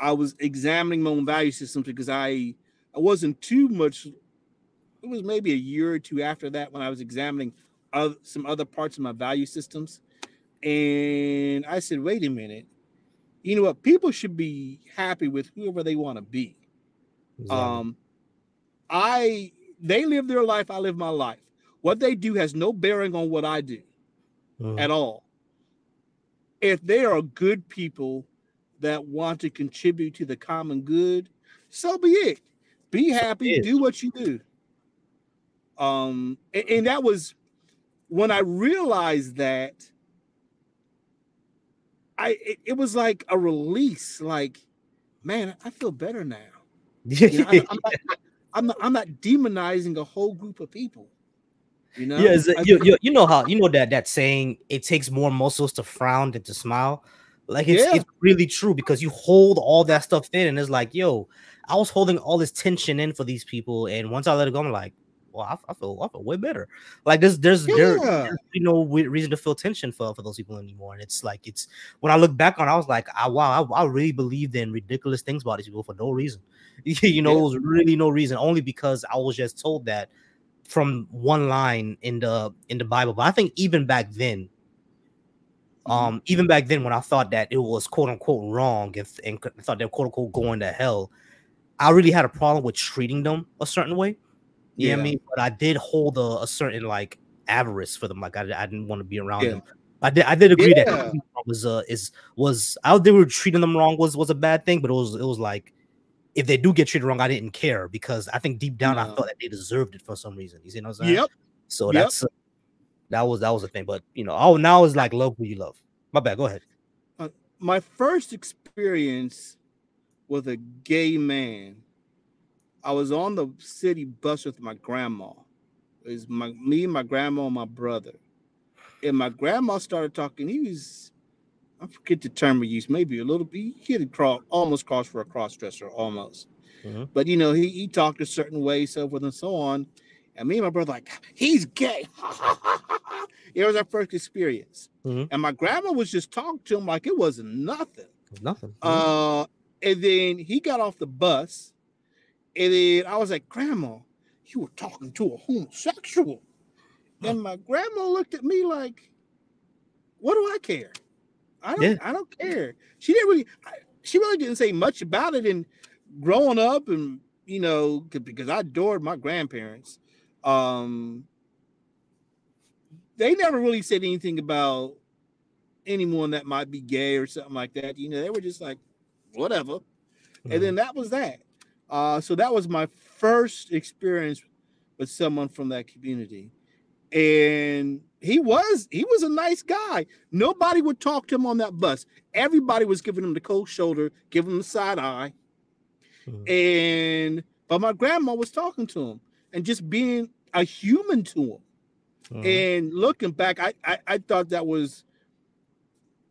i was examining my own value systems because i i wasn't too much it was maybe a year or two after that when i was examining other, some other parts of my value systems and i said wait a minute you know what people should be happy with whoever they want to be Exactly. um, I they live their life, I live my life. What they do has no bearing on what I do Mhm. at all. If they are good people that want to contribute to the common good, so be it. Be happy, do what you do. Um, and, and that was when I realized that I it, it was like a release, like, man, I feel better now. You know, I, am not, [LAUGHS] I'm not I'm not demonizing a whole group of people. You know, yeah, you, you, you know how you know that that saying it takes more muscles to frown than to smile. Like it's Yeah. it's really true because you hold all that stuff in, and it's like, yo, I was holding all this tension in for these people, and once I let it go, I'm like, well, I, I feel I feel way better. Like there's there's there, there's you know reason to feel tension for for those people anymore, and it's like it's when I look back on, it, I was like, I wow, I, I really believed in ridiculous things about these people for no reason. [LAUGHS] you know, Yeah. it was really no reason, only because I was just told that from one line in the in the Bible. But I think even back then, Mm-hmm. um, even back then when I thought that it was quote unquote wrong and, and thought they were quote unquote going to hell, I really had a problem with treating them a certain way. You know what I mean? But I did hold a, a certain like avarice for them. Like I, I didn't want to be around Yeah. them. I did I did agree Yeah. that was uh is was I they were treating them wrong was was a bad thing, but it was it was like if they do get treated wrong, I didn't care because I think deep down I thought that they deserved it for some reason. You see what I'm saying? Yep. So Yep. that's uh, that was that was the thing. But you know, oh now it's like love who you love. My bad. Go ahead. My first experience with a gay man, I was on the city bus with my grandma. Was my me, my grandma, and my brother. And my grandma started talking. He was, I forget the term we used, maybe a little bit. He had cross, almost crossed for a cross dresser, almost. Mhm. But you know, he, he talked a certain way, so forth and so on. And me and my brother like, he's gay. [LAUGHS] it was our first experience. Mhm. And my grandma was just talking to him like it wasn't nothing. Nothing. Uh, and then he got off the bus, and then I was like, Grandma, you were talking to a homosexual. And my grandma looked at me like, What do I care? I don't. Yeah. I don't care. She didn't really. I, she really didn't say much about it. And growing up, and you know, because I adored my grandparents, um, they never really said anything about anyone that might be gay or something like that. You know, they were just like, whatever. Mhm. And then that was that. Uh, so that was my first experience with someone from that community. And he was he was a nice guy. Nobody would talk to him on that bus. Everybody was giving him the cold shoulder, giving him the side eye. Mhm. And but my grandma was talking to him and just being a human to him. Mhm. And looking back, I, I I thought that was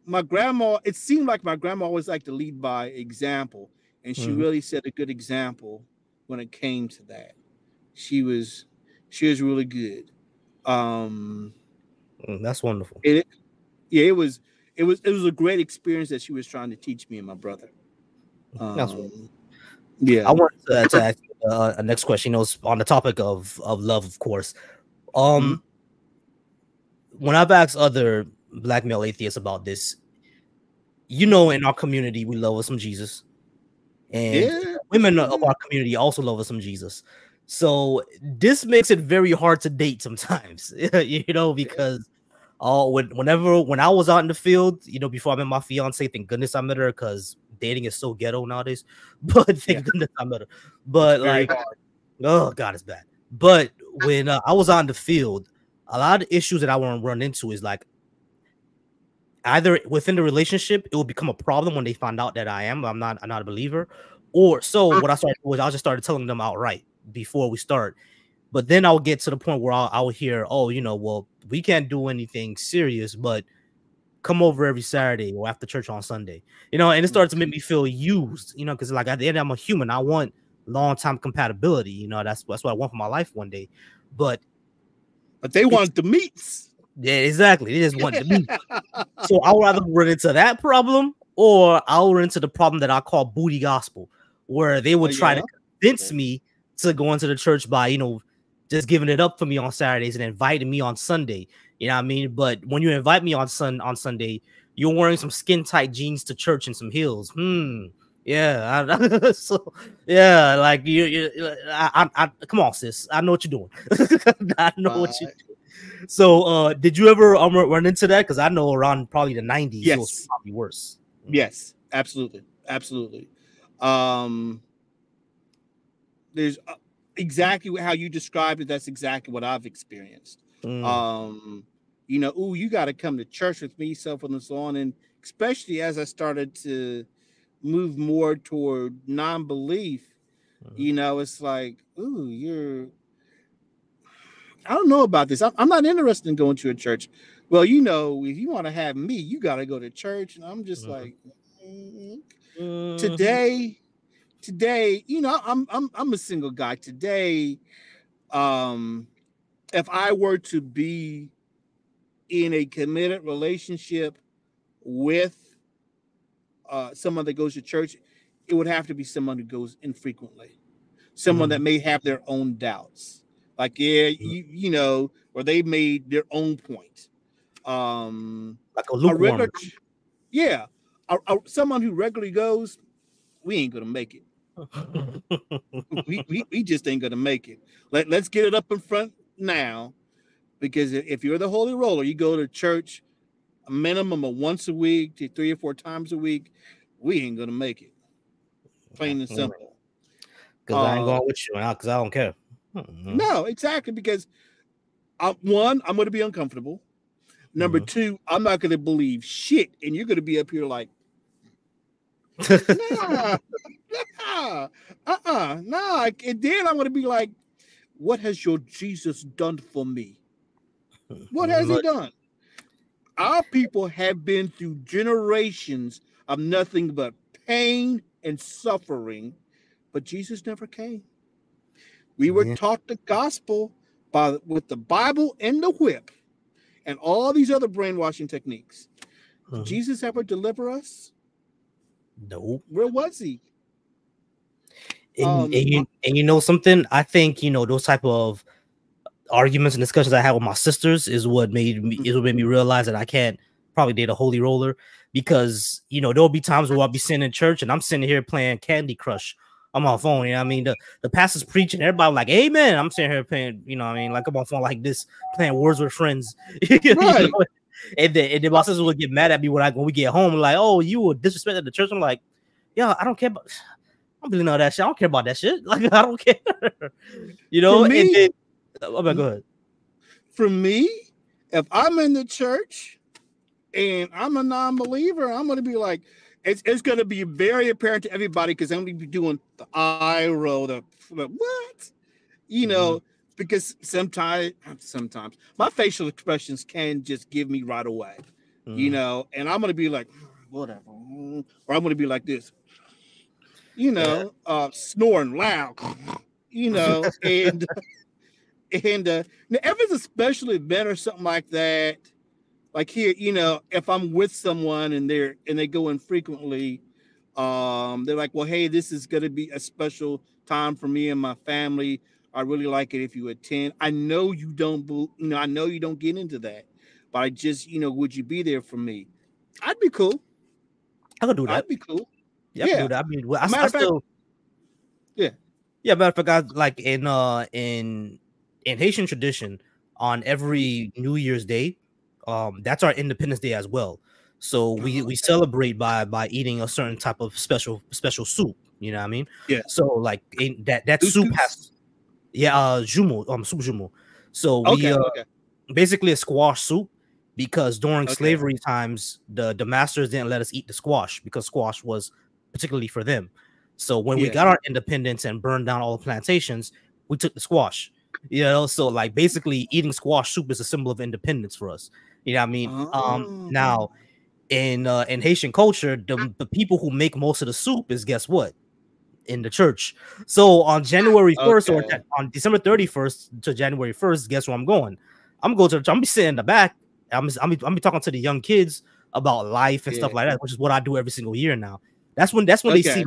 my grandma. It seemed like my grandma always liked to lead by example, and she Mhm. really set a good example when it came to that. She was she was really good. Um, that's wonderful. It, yeah, it was it was it was a great experience that she was trying to teach me and my brother. [LAUGHS] Um, that's wonderful. Yeah, I want to, to ask uh, a next question. You know, on the topic of of love, of course. Um, mm-hmm. when I've asked other black male atheists about this, you know, in our community, we love us some Jesus, and yeah. women of our community also love us some Jesus. So this makes it very hard to date sometimes, [LAUGHS] you know, because uh, when, whenever when I was out in the field, you know, before I met my fiance, thank goodness I met her because dating is so ghetto nowadays. [LAUGHS] But thank yeah. goodness I met her. But like, oh god, it's bad. But when uh, I was on the field, a lot of issues that I want to run into is like either within the relationship, it will become a problem when they find out that I am, I'm not, I'm not a believer, or so what I started was I just started telling them outright before we start. But then I'll get to the point where I'll, I'll hear, oh, you know, well, we can't do anything serious, but come over every Saturday or after church on Sunday, you know, and it starts to make me feel used, you know, because like at the end, I'm a human. I want long time compatibility, you know, that's that's what I want for my life one day. But but they want the meats. Yeah, exactly. They just want the meat. [LAUGHS] so I'll rather run into that problem or I'll run into the problem that I call booty gospel, where they would oh, try yeah. to convince me to go into the church by, you know, just giving it up for me on Saturdays and inviting me on Sunday. You know what I mean? But when you invite me on Sun on Sunday, you're wearing some skin tight jeans to church and some heels. Hmm. Yeah. I, [LAUGHS] so yeah, like you, you I, I, I, come on, sis. I know what you're doing. [LAUGHS] I know uh, what you. So, uh, did you ever um, run into that? Because I know around probably the 90s, yes. it was probably worse. Yes, absolutely, absolutely. Um, there's uh, exactly how you described it. That's exactly what I've experienced. Mm. Um, you know, oh, you got to come to church with me, so forth and so on. And especially as I started to move more toward non-belief, mm-hmm. you know, it's like, ooh, you're. I don't know about this. I'm, I'm not interested in going to a church. Well, you know, if you want to have me, you got to go to church. And I'm just mm-hmm. like, mm-hmm. today today, you know, I'm I'm I'm a single guy. Today, um, if I were to be in a committed relationship with uh, someone that goes to church, it would have to be someone who goes infrequently, someone mm-hmm. that may have their own doubts. Like, yeah, mm-hmm. you, you know, or they made their own point. Um, like a, a regular, yeah, a, a, someone who regularly goes, we ain't gonna make it [LAUGHS] we, we, we just ain't gonna make it. Let, let's get it up in front now. Because if you're the holy roller, you go to church a minimum of once a week to three or four times a week, we ain't gonna make it. Plain and simple. Because I ain't going with you now because I don't care. Mm-hmm. No, exactly. Because I, uh, one, I'm gonna be uncomfortable. Number mm-hmm. two, I'm not gonna believe shit, and you're gonna be up here like, [LAUGHS] nah, [LAUGHS] nah, uh-uh, nah. And then I'm gonna be like, what has your Jesus done for me? What has he done? Our people have been through generations of nothing but pain and suffering, but Jesus never came. We were yeah. taught the gospel by with the Bible and the whip and all these other brainwashing techniques. Mm-hmm. Jesus ever deliver us? No. Where was he? And, um, and, you and you know something? I think you know those type of arguments and discussions I had with my sisters is what made me is what made me realize that I can't probably date a holy roller because you know there'll be times where I'll be sitting in church and I'm sitting here playing Candy Crush on my phone. You know, I mean the the pastor's preaching, everybody like Amen. I'm sitting here playing, you know, I mean like I'm on phone like this playing Words with Friends. right. [LAUGHS] you know? And then, and then my sister would get mad at me when I when we get home, like, oh, you were disrespecting the church. I'm like, yeah, I don't care about don't really know that shit. I don't care about that shit. [LAUGHS] Like, I don't care. you know, for me, then, oh my god. For me, if I'm in the church and I'm a non-believer, I'm gonna be like, it's, it's gonna be very apparent to everybody because I'm gonna be doing the eye roll, the, what? You know, mm-hmm because sometimes sometimes my facial expressions can just give me right away, mm. you know, and I'm gonna be like, whatever, or I'm gonna be like this, you know, yeah. uh, snoring loud, [LAUGHS] you know, and and uh, if it's a special event or something like that, like here, you know, if I'm with someone and they're and they go in frequently, um, they're like, well, hey, this is gonna be a special time for me and my family. I really like it if you attend. I know you don't, you know, I know you don't get into that, but I just, you know, would you be there for me? I'd be cool. I could do that. I'd be cool. Yeah, I Yeah. do. I mean, well, I, Matter I fact- still, Yeah. yeah. Matter of fact, I, like in uh in in Haitian tradition, on every New Year's Day, um, that's our Independence Day as well. So we Oh, we celebrate by by eating a certain type of special special soup. You know what I mean? Yeah. So like in, that that soup has, yeah, uh, joumou, um, soup joumou. So we Okay, uh, okay. basically a squash soup because during Okay. slavery times the the masters didn't let us eat the squash because squash was particularly for them so when we got our independence and burned down all the plantations we took the squash you know so like basically eating squash soup is a symbol of independence for us you know what i mean Oh. um now in uh in haitian culture the, the people who make most of the soup is guess what in the church so on january [GASPS] 1st or Okay. on december 31st to january 1st guess where i'm going I'm going to the I'm be sitting in the back. I'm I'm be, I'm be talking to the young kids about life and stuff like that, which is what I do every single year now. That's when that's when they Okay. see.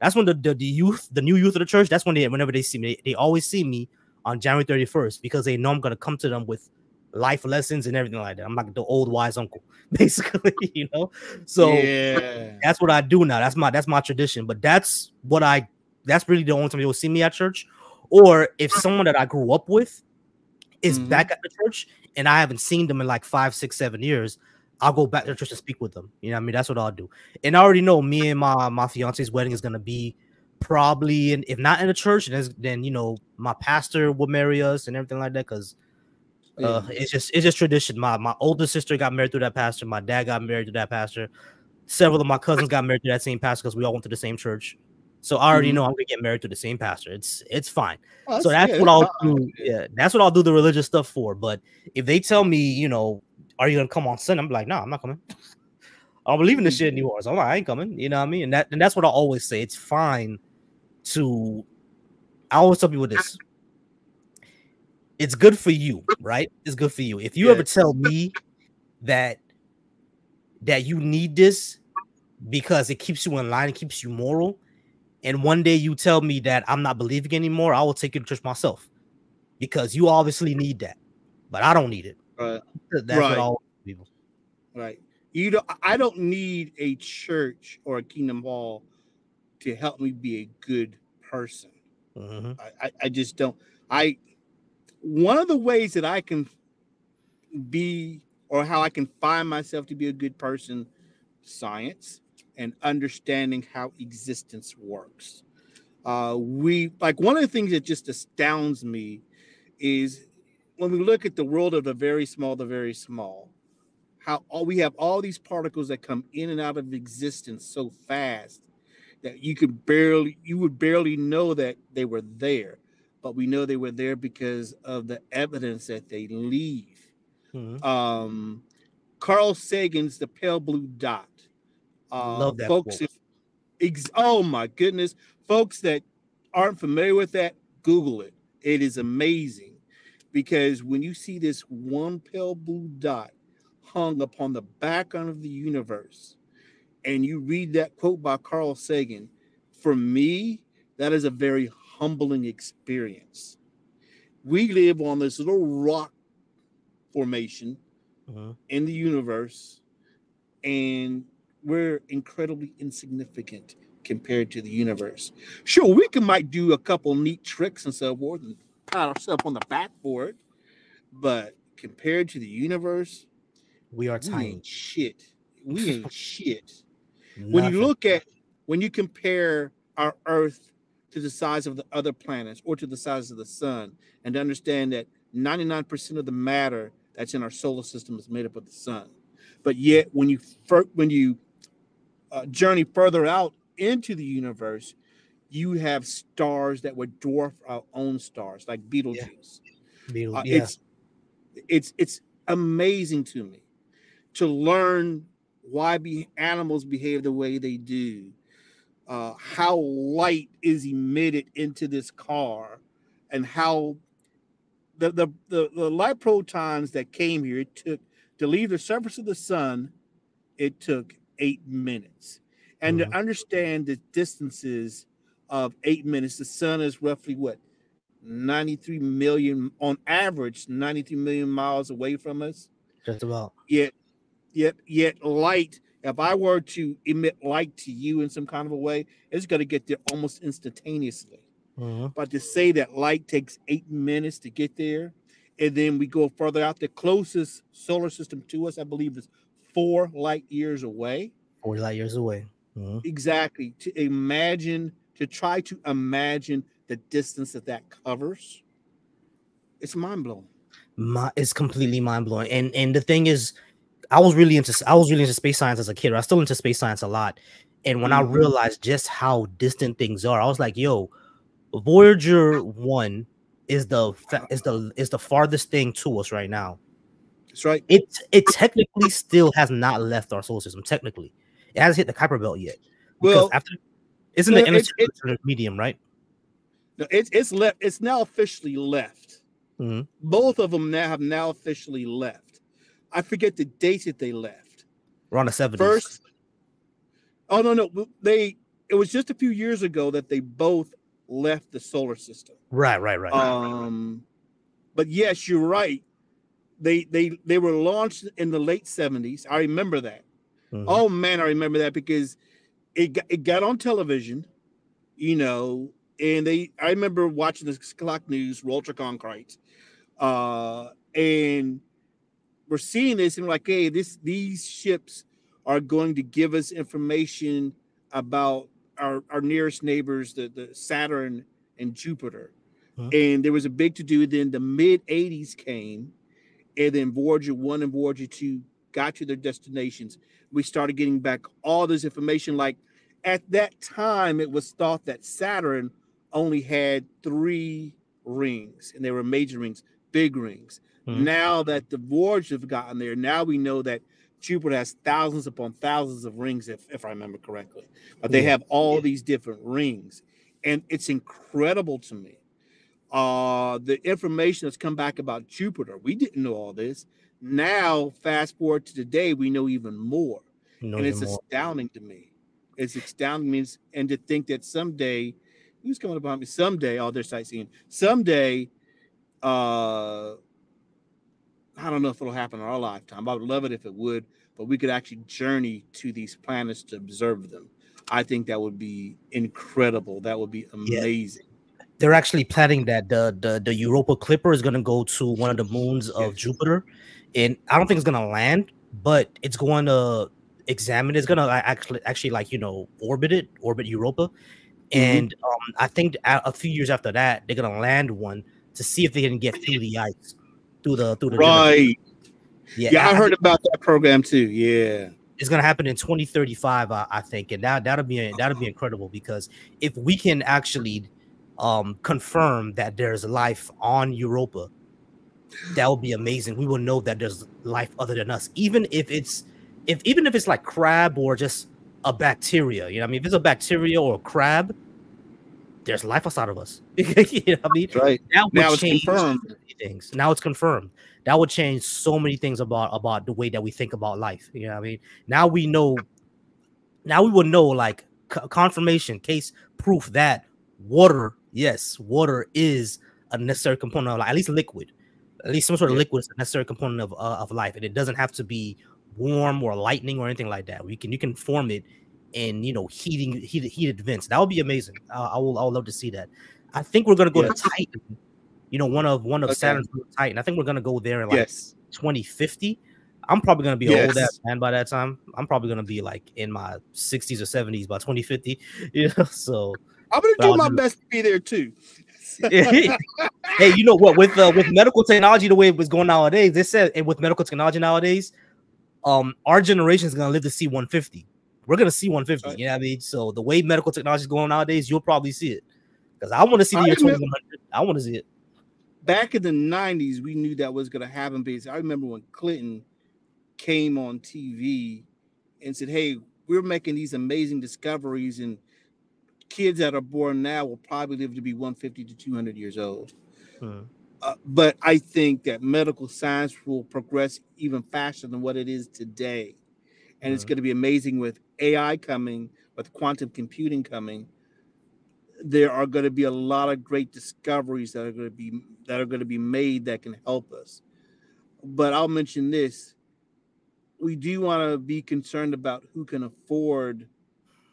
That's when the, the the youth, the new youth of the church. That's when they whenever they see me, they, they always see me on January 31st because they know I'm gonna come to them with life lessons and everything like that. I'm like the old wise uncle, [LAUGHS] basically, [LAUGHS] you know. So yeah, that's what I do now. That's my that's my tradition. But that's what I that's really the only time you'll see me at church. Or if someone that I grew up with is Mhm. back at the church and I haven't seen them in like five, six, seven years, I'll go back there the church to speak with them. You know what I mean? That's what I'll do. And I already know me and my my fiance's wedding is gonna be probably and if not in the church, then, then you know my pastor will marry us and everything like that because uh, Yeah. it's just it's just tradition. My my older sister got married through that pastor. My dad got married to that pastor. Several of my cousins got married to that same pastor because we all went to the same church. So I already Mhm. know I'm gonna get married to the same pastor. It's it's fine. Oh, so that's what I'll do. Yeah, that's what I'll do the religious stuff for. But if they tell me, you know, are you gonna come on Sunday? I'm like, no, I'm not coming. [LAUGHS] I'm leaving this shit in New Orleans. I'm like, I ain't coming. You know what I mean? And that and that's what I always say. It's fine to. I always tell people this. It's good for you, right? It's good for you. If you ever tell me that that you need this because it keeps you in line, it keeps you moral, and one day you tell me that I'm not believing anymore, I will take you to church myself because you obviously need that, but I don't need it. Right. That's Right. all people. Right. You don't I don't need a church or a kingdom hall to help me be a good person. Mhm. I, I, I just don't I one of the ways that I can be or how I can find myself to be a good person, science and understanding how existence works. Uh, we like one of the things that just astounds me is when we look at the world of the very small, the very small, how all we have all these particles that come in and out of existence so fast that you could barely you would barely know that they were there. But we know they were there because of the evidence that they leave. Mhm. um carl sagan's the pale blue dot. Uh Love that folks if ex- oh my goodness folks that aren't familiar with that google it. It is amazing because when you see this one pale blue dot hung upon the background of the universe and you read that quote by carl sagan for me that is a very humbling experience we live on this little rock formation Mhm. in the universe and we're incredibly insignificant compared to the universe sure we can might do a couple neat tricks and so forth and pat ourselves on the backboard, but compared to the universe We are we tiny. ain't shit. We [LAUGHS] ain't shit. When you look at when you compare our earth to the size of the other planets or to the size of the sun and understand that 99% of the matter that's in our solar system is made up of the sun. But yet when you fir- when you uh, journey further out into the universe you have stars that would dwarf our own stars like betelgeuse Beatles, uh, yeah. it's it's it's amazing to me to learn why be animals behave the way they do uh, how light is emitted into this car and how the, the the the light protons that came here, it took to leave the surface of the sun, it took eight minutes. And Mhm. to understand the distances of eight minutes, the sun is roughly what 93 million on average, 93 million miles away from us. Just about. Yet, yet, yet light. If I were to emit light to you in some kind of a way, it's going to get there almost instantaneously. Mhm. But to say that light takes eight minutes to get there, and then we go further out, the closest solar system to us, I believe, is four light years away. Four light years away. Mhm. Exactly. To imagine, to try to imagine the distance that that covers, it's mind blowing. my it's completely mind blowing. And and the thing is, I was really into I was really into space science as a kid. I was still into space science a lot. And when I Mhm. realized just how distant things are, I was like, "Yo, Voyager One is the fa- is the is the farthest thing to us right now. That's right. It it technically still has not left our solar system. Technically, it hasn't hit the Kuiper Belt yet. Because Well, after no, the it's- interstellar medium, right? No, it's it's left. It's now officially left. Mhm. Both of them now have now officially left. I forget the date that they left. Around the 70s. First, oh no, no, they. It was just a few years ago that they both left the solar system. Right, right, right. Um, but yes, you're right. They they they were launched in the late '70s. I remember that. Mhm. Oh man, I remember that because it got, it got on television, you know, and they. I remember watching the clock news, Walter Cronkite, uh, and we're seeing this and we're like, hey, this these ships are going to give us information about our our nearest neighbors, the the Saturn and Jupiter. Huh. And there was a big to do. Then the mid 80s came, and then Voyager 1 and Voyager 2 got to their destinations. We started getting back all this information. Like at that time, it was thought that Saturn only had three rings, and they were major rings, big rings. Mhm. Now that the Voyager have gotten there, now we know that Jupiter has thousands upon thousands of rings, if, if I remember correctly. But they have all these different rings. And it's incredible to me. Uh, the information that's come back about Jupiter, we didn't know all this. Now, fast forward to today, we know even more. No and it's more. astounding to me. It's astounding me. And to think that someday, who's coming up behind me? Someday, all their sightseeing. Someday, uh, I don't know if it'll happen in our lifetime. I would love it if it would, but we could actually journey to these planets to observe them. I think that would be incredible. That would be Yeah. amazing. they're actually planning that the the the Europa Clipper is going to go to one of the moons of Yes. Jupiter, and I don't think it's going to land, but it's going to examine. It's going to actually actually like you know orbit it, orbit Europa, and um, I think a, few years after that they're going to land one to see if they can get through the ice, through the through the Right. yeah. Yeah, I I- heard about that program too. Yeah. it's gonna happen in 2035, I, I think, and that that'll be that'll be incredible because if we can actually um confirm that there's life on Europa, that would be amazing. We will know that there's life other than us, even if it's if even if it's like crab or just a bacteria. You know, what I mean, if it's a bacteria or a crab, there's life outside of us. [LAUGHS] you know what I mean? Right. Now it's confirmed. things. Now it's confirmed. That would change so many things about about the way that we think about life. You know what I mean? Now we know. Now we will know like confirmation, case proof that water, yes, water is a necessary component of life, at least liquid, at least some sort of Yeah. liquid is a necessary component of uh, of life, and it doesn't have to be warm or lightning or anything like that. We can you can form it in you know heating heated heated vents. That would be amazing. Uh, I will I would love to see that. I think we're gonna go Yes. to Titan. You know, one of one of Okay. Saturn's Titan. I think we're gonna go there in like Yes. 2050. I'm probably gonna be an old ass man by that time. I'm probably gonna be like in my 60s or 70s by 2050. [LAUGHS] You know, so I'm gonna do my do- best to be there too. [LAUGHS] hey, you know what? With uh, with medical technology the way it was going nowadays, they said and with medical technology nowadays, um, our generation is gonna live to see 150. We're gonna see 150. Right. You know what I mean? So the way medical technology is going nowadays, you'll probably see it. Because I want to see the I year 2100. I want to see it. Back in the 90s, we knew that was gonna happen because I remember when Clinton came on TV and said, Hey, we're making these amazing discoveries, and kids that are born now will probably live to be 150 to 200 years old. Hmm. Uh, but I think that medical science will progress even faster than what it is today. And it's going to be amazing with AI coming, with quantum computing coming. There are going to be a lot of great discoveries that are going to be that are going to be made that can help us. But I'll mention this: we do want to be concerned about who can afford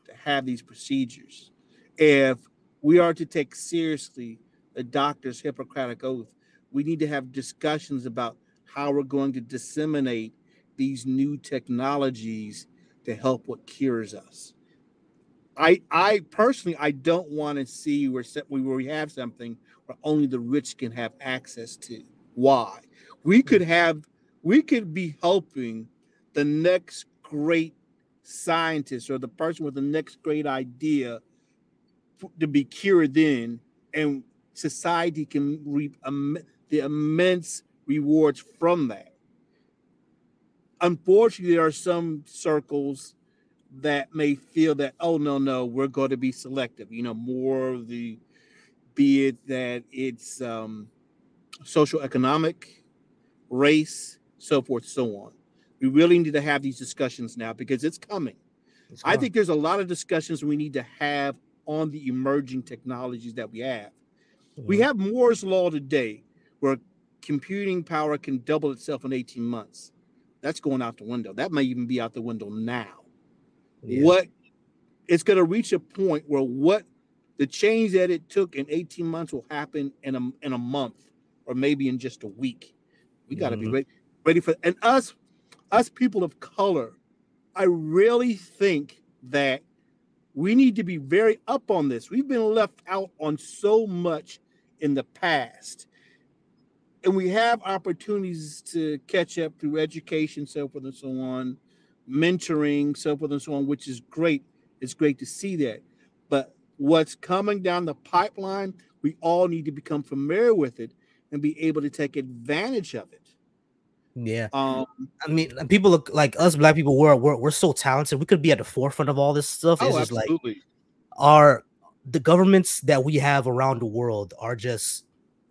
to have these procedures. If we are to take seriously the doctor's Hippocratic oath, we need to have discussions about how we're going to disseminate these new technologies to help what cures us. I I personally I don't want to see where where we have something where only the rich can have access to. Why? We hmm. could have we could be helping the next great scientist or the person with the next great idea to be cured then and society can reap the immense rewards from that. Unfortunately, there are some circles that may feel that, oh, no, no, we're going to be selective. You know, more of the, be it that it's um, social economic, race, so forth, so on. We really need to have these discussions now because it's coming. It's I think there's a lot of discussions we need to have on the emerging technologies that we have. Mm-hmm. We have Moore's Law today, where computing power can double itself in 18 months. That's going out the window. That may even be out the window now. Yeah. What it's going to reach a point where what the change that it took in 18 months will happen in a in a month or maybe in just a week. We got to mm-hmm. be ready ready for and us us people of color. I really think that we need to be very up on this. We've been left out on so much in the past and we have opportunities to catch up through education, so forth and so on, mentoring, so forth and so on, which is great. It's great to see that. But what's coming down the pipeline, we all need to become familiar with it and be able to take advantage of it. Yeah. Um, I mean, people look like us black people, we're, we're, we're so talented. We could be at the forefront of all this stuff. It's oh, just absolutely. like our the governments that we have around the world are just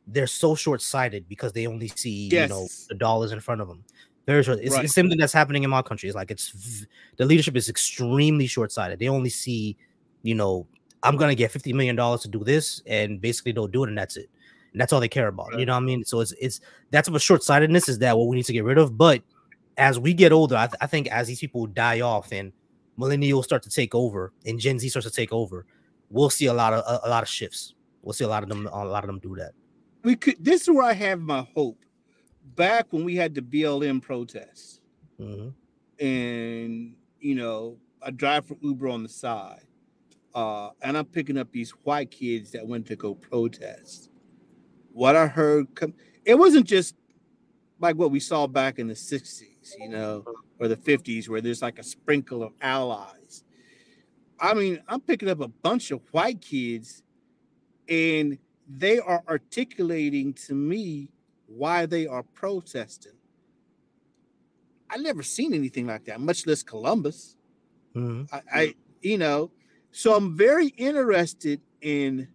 they're so short-sighted because they only see yes. you know the dollars in front of them. Very short. It's, right. it's something that's happening in my country. It's like it's the leadership is extremely short-sighted. They only see, you know, I'm gonna get fifty million dollars to do this, and basically they'll do it, and that's it. And that's all they care about. You know what I mean? So it's it's that's what short-sightedness is that what we need to get rid of. But as we get older, I, th- I think as these people die off and millennials start to take over and Gen Z starts to take over, we'll see a lot of a, a lot of shifts. We'll see a lot of them a lot of them do that we could this is where I have my hope. Back when we had the BLM protests, mm-hmm. and you know, I drive for Uber on the side, uh, and I'm picking up these white kids that went to go protest. What I heard, come, it wasn't just like what we saw back in the 60s, you know, or the 50s, where there's like a sprinkle of allies. I mean, I'm picking up a bunch of white kids, and they are articulating to me why they are protesting. I never seen anything like that, much less Columbus. Mm-hmm. I, I, you know, so I'm very interested in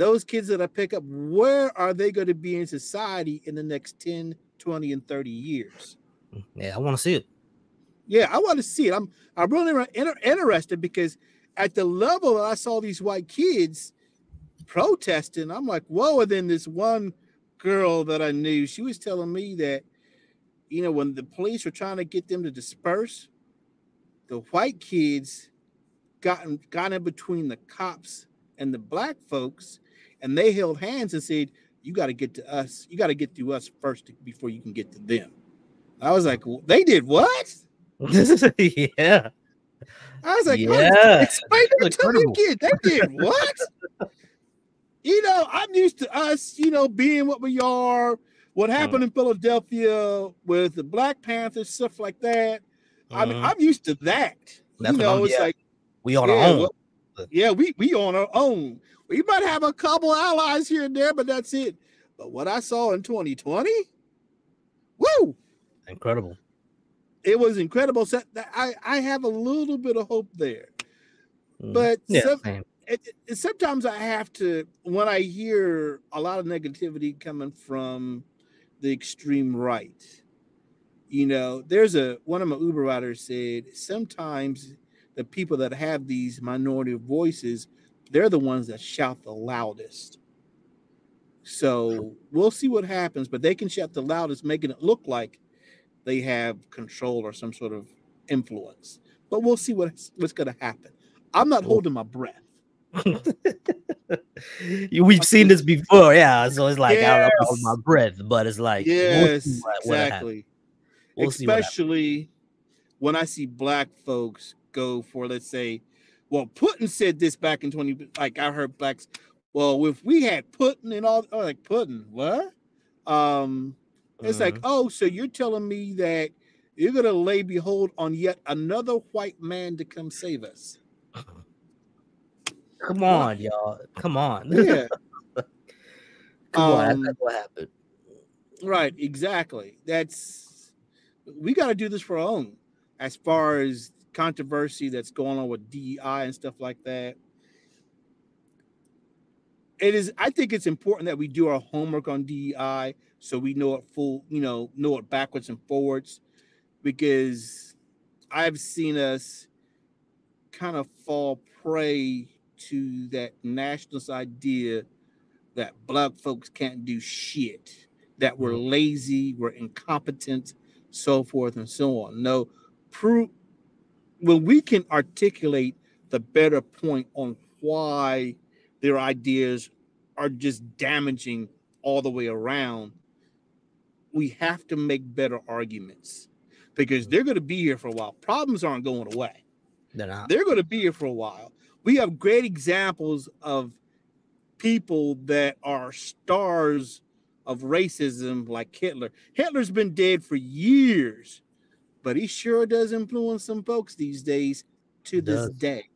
those kids that I pick up. Where are they going to be in society in the next 10, 20, and 30 years? Yeah, I want to see it. Yeah, I want to see it. I'm I'm really inter- interested because at the level that I saw these white kids, protesting. I'm like, whoa. And then this one girl that I knew, she was telling me that, you know, when the police were trying to get them to disperse, the white kids got in, got in between the cops and the black folks, and they held hands and said, "You got to get to us. You got to get to us first before you can get to them." I was like, well, "They did what?" [LAUGHS] yeah. I was like, "Yeah." Explain it to me again. They did what? you know, I'm used to us, you know, being what we are. What happened uh, in Philadelphia with the Black Panthers, stuff like that. Uh, I mean, uh-huh. I'm used to that. you know, it's yeah. like we on yeah, our own. Well, yeah, we we on our own. We might have a couple allies here and there, but that's it. But what I saw in 2020, woo, incredible. It was incredible. So I I have a little bit of hope there, mm. but yeah, some, it, it, sometimes I have to when I hear a lot of negativity coming from the extreme right. You know, there's a one of my Uber riders said sometimes the people that have these minority voices, they're the ones that shout the loudest. So we'll see what happens, but they can shout the loudest, making it look like they have control or some sort of influence. But we'll see what's what's going to happen. I'm not holding my breath. [LAUGHS] We've seen this before, yeah. So it's like yes. I hold my breath, but it's like yes, we'll what, exactly. We'll Especially when I see black folks go for, let's say, well, Putin said this back in 20, like I heard blacks, well, if we had Putin and all, oh, like Putin, what? Um, it's like, mm-hmm. oh, so you're telling me that you're gonna lay behold on yet another white man to come save us. [LAUGHS] Come on, y'all. Come on. [LAUGHS] Yeah. Come um, on. That's what happened. Right, exactly. That's we got to do this for our own. As far as controversy that's going on with DEI and stuff like that, it is. I think it's important that we do our homework on DEI so we know it full, you know, know it backwards and forwards, because I've seen us kind of fall prey to that nationalist idea that black folks can't do shit, that we're mm-hmm. lazy, we're incompetent, so forth and so on. No, prove when we can articulate the better point on why their ideas are just damaging all the way around, we have to make better arguments because they're going to be here for a while. Problems aren't going away. They're not. They're going to be here for a while we have great examples of people that are stars of racism like Hitler. Hitler's been dead for years, but he sure does influence some folks these days to this day.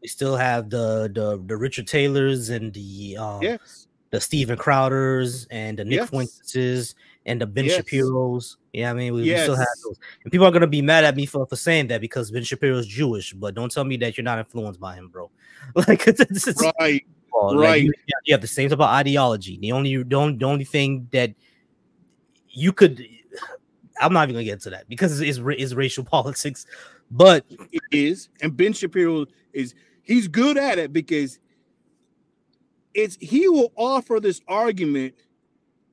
We still have the the the Richard Taylors and the um yes. the Steven Crowders and the Nick yes. Fuentes and the Ben yes. Shapiro's. Yeah, I mean, we, yes. we, still have those. And people are gonna be mad at me for, for saying that because Ben Shapiro's Jewish, but don't tell me that you're not influenced by him, bro. [LAUGHS] like [LAUGHS] it's, it's, right, oh, right. You, you, have the same type of ideology. The only don't the only thing that you could I'm not even gonna get into that because it's, it's, it's racial [LAUGHS] politics, but it is. And Ben Shapiro is he's good at it because it's he will offer this argument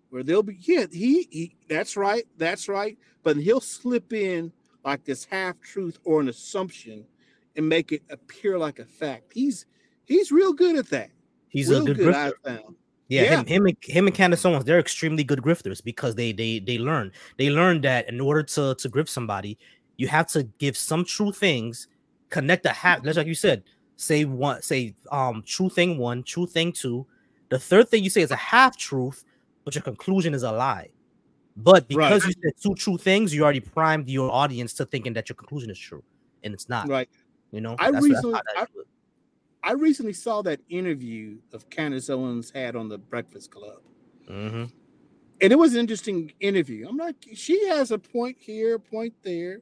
where they'll be yeah he, he that's right that's right but he'll slip in like this half truth or an assumption and make it appear like a fact he's he's real good at that he's real a good, good. I found. Yeah, yeah, him, him and him and Candace Owens, they're extremely good grifters because they they they learn they learn that in order to to grift somebody, you have to give some true things, connect the half. Just like you said, say one, say um true thing one, true thing two. The third thing you say is a half truth, but your conclusion is a lie. But because right. you said two true things, you already primed your audience to thinking that your conclusion is true, and it's not. Right. You know. I recently, I, I, recently saw that interview of Candace Owens had on the Breakfast Club, mm-hmm. and it was an interesting interview. I'm like, she has a point here, point there.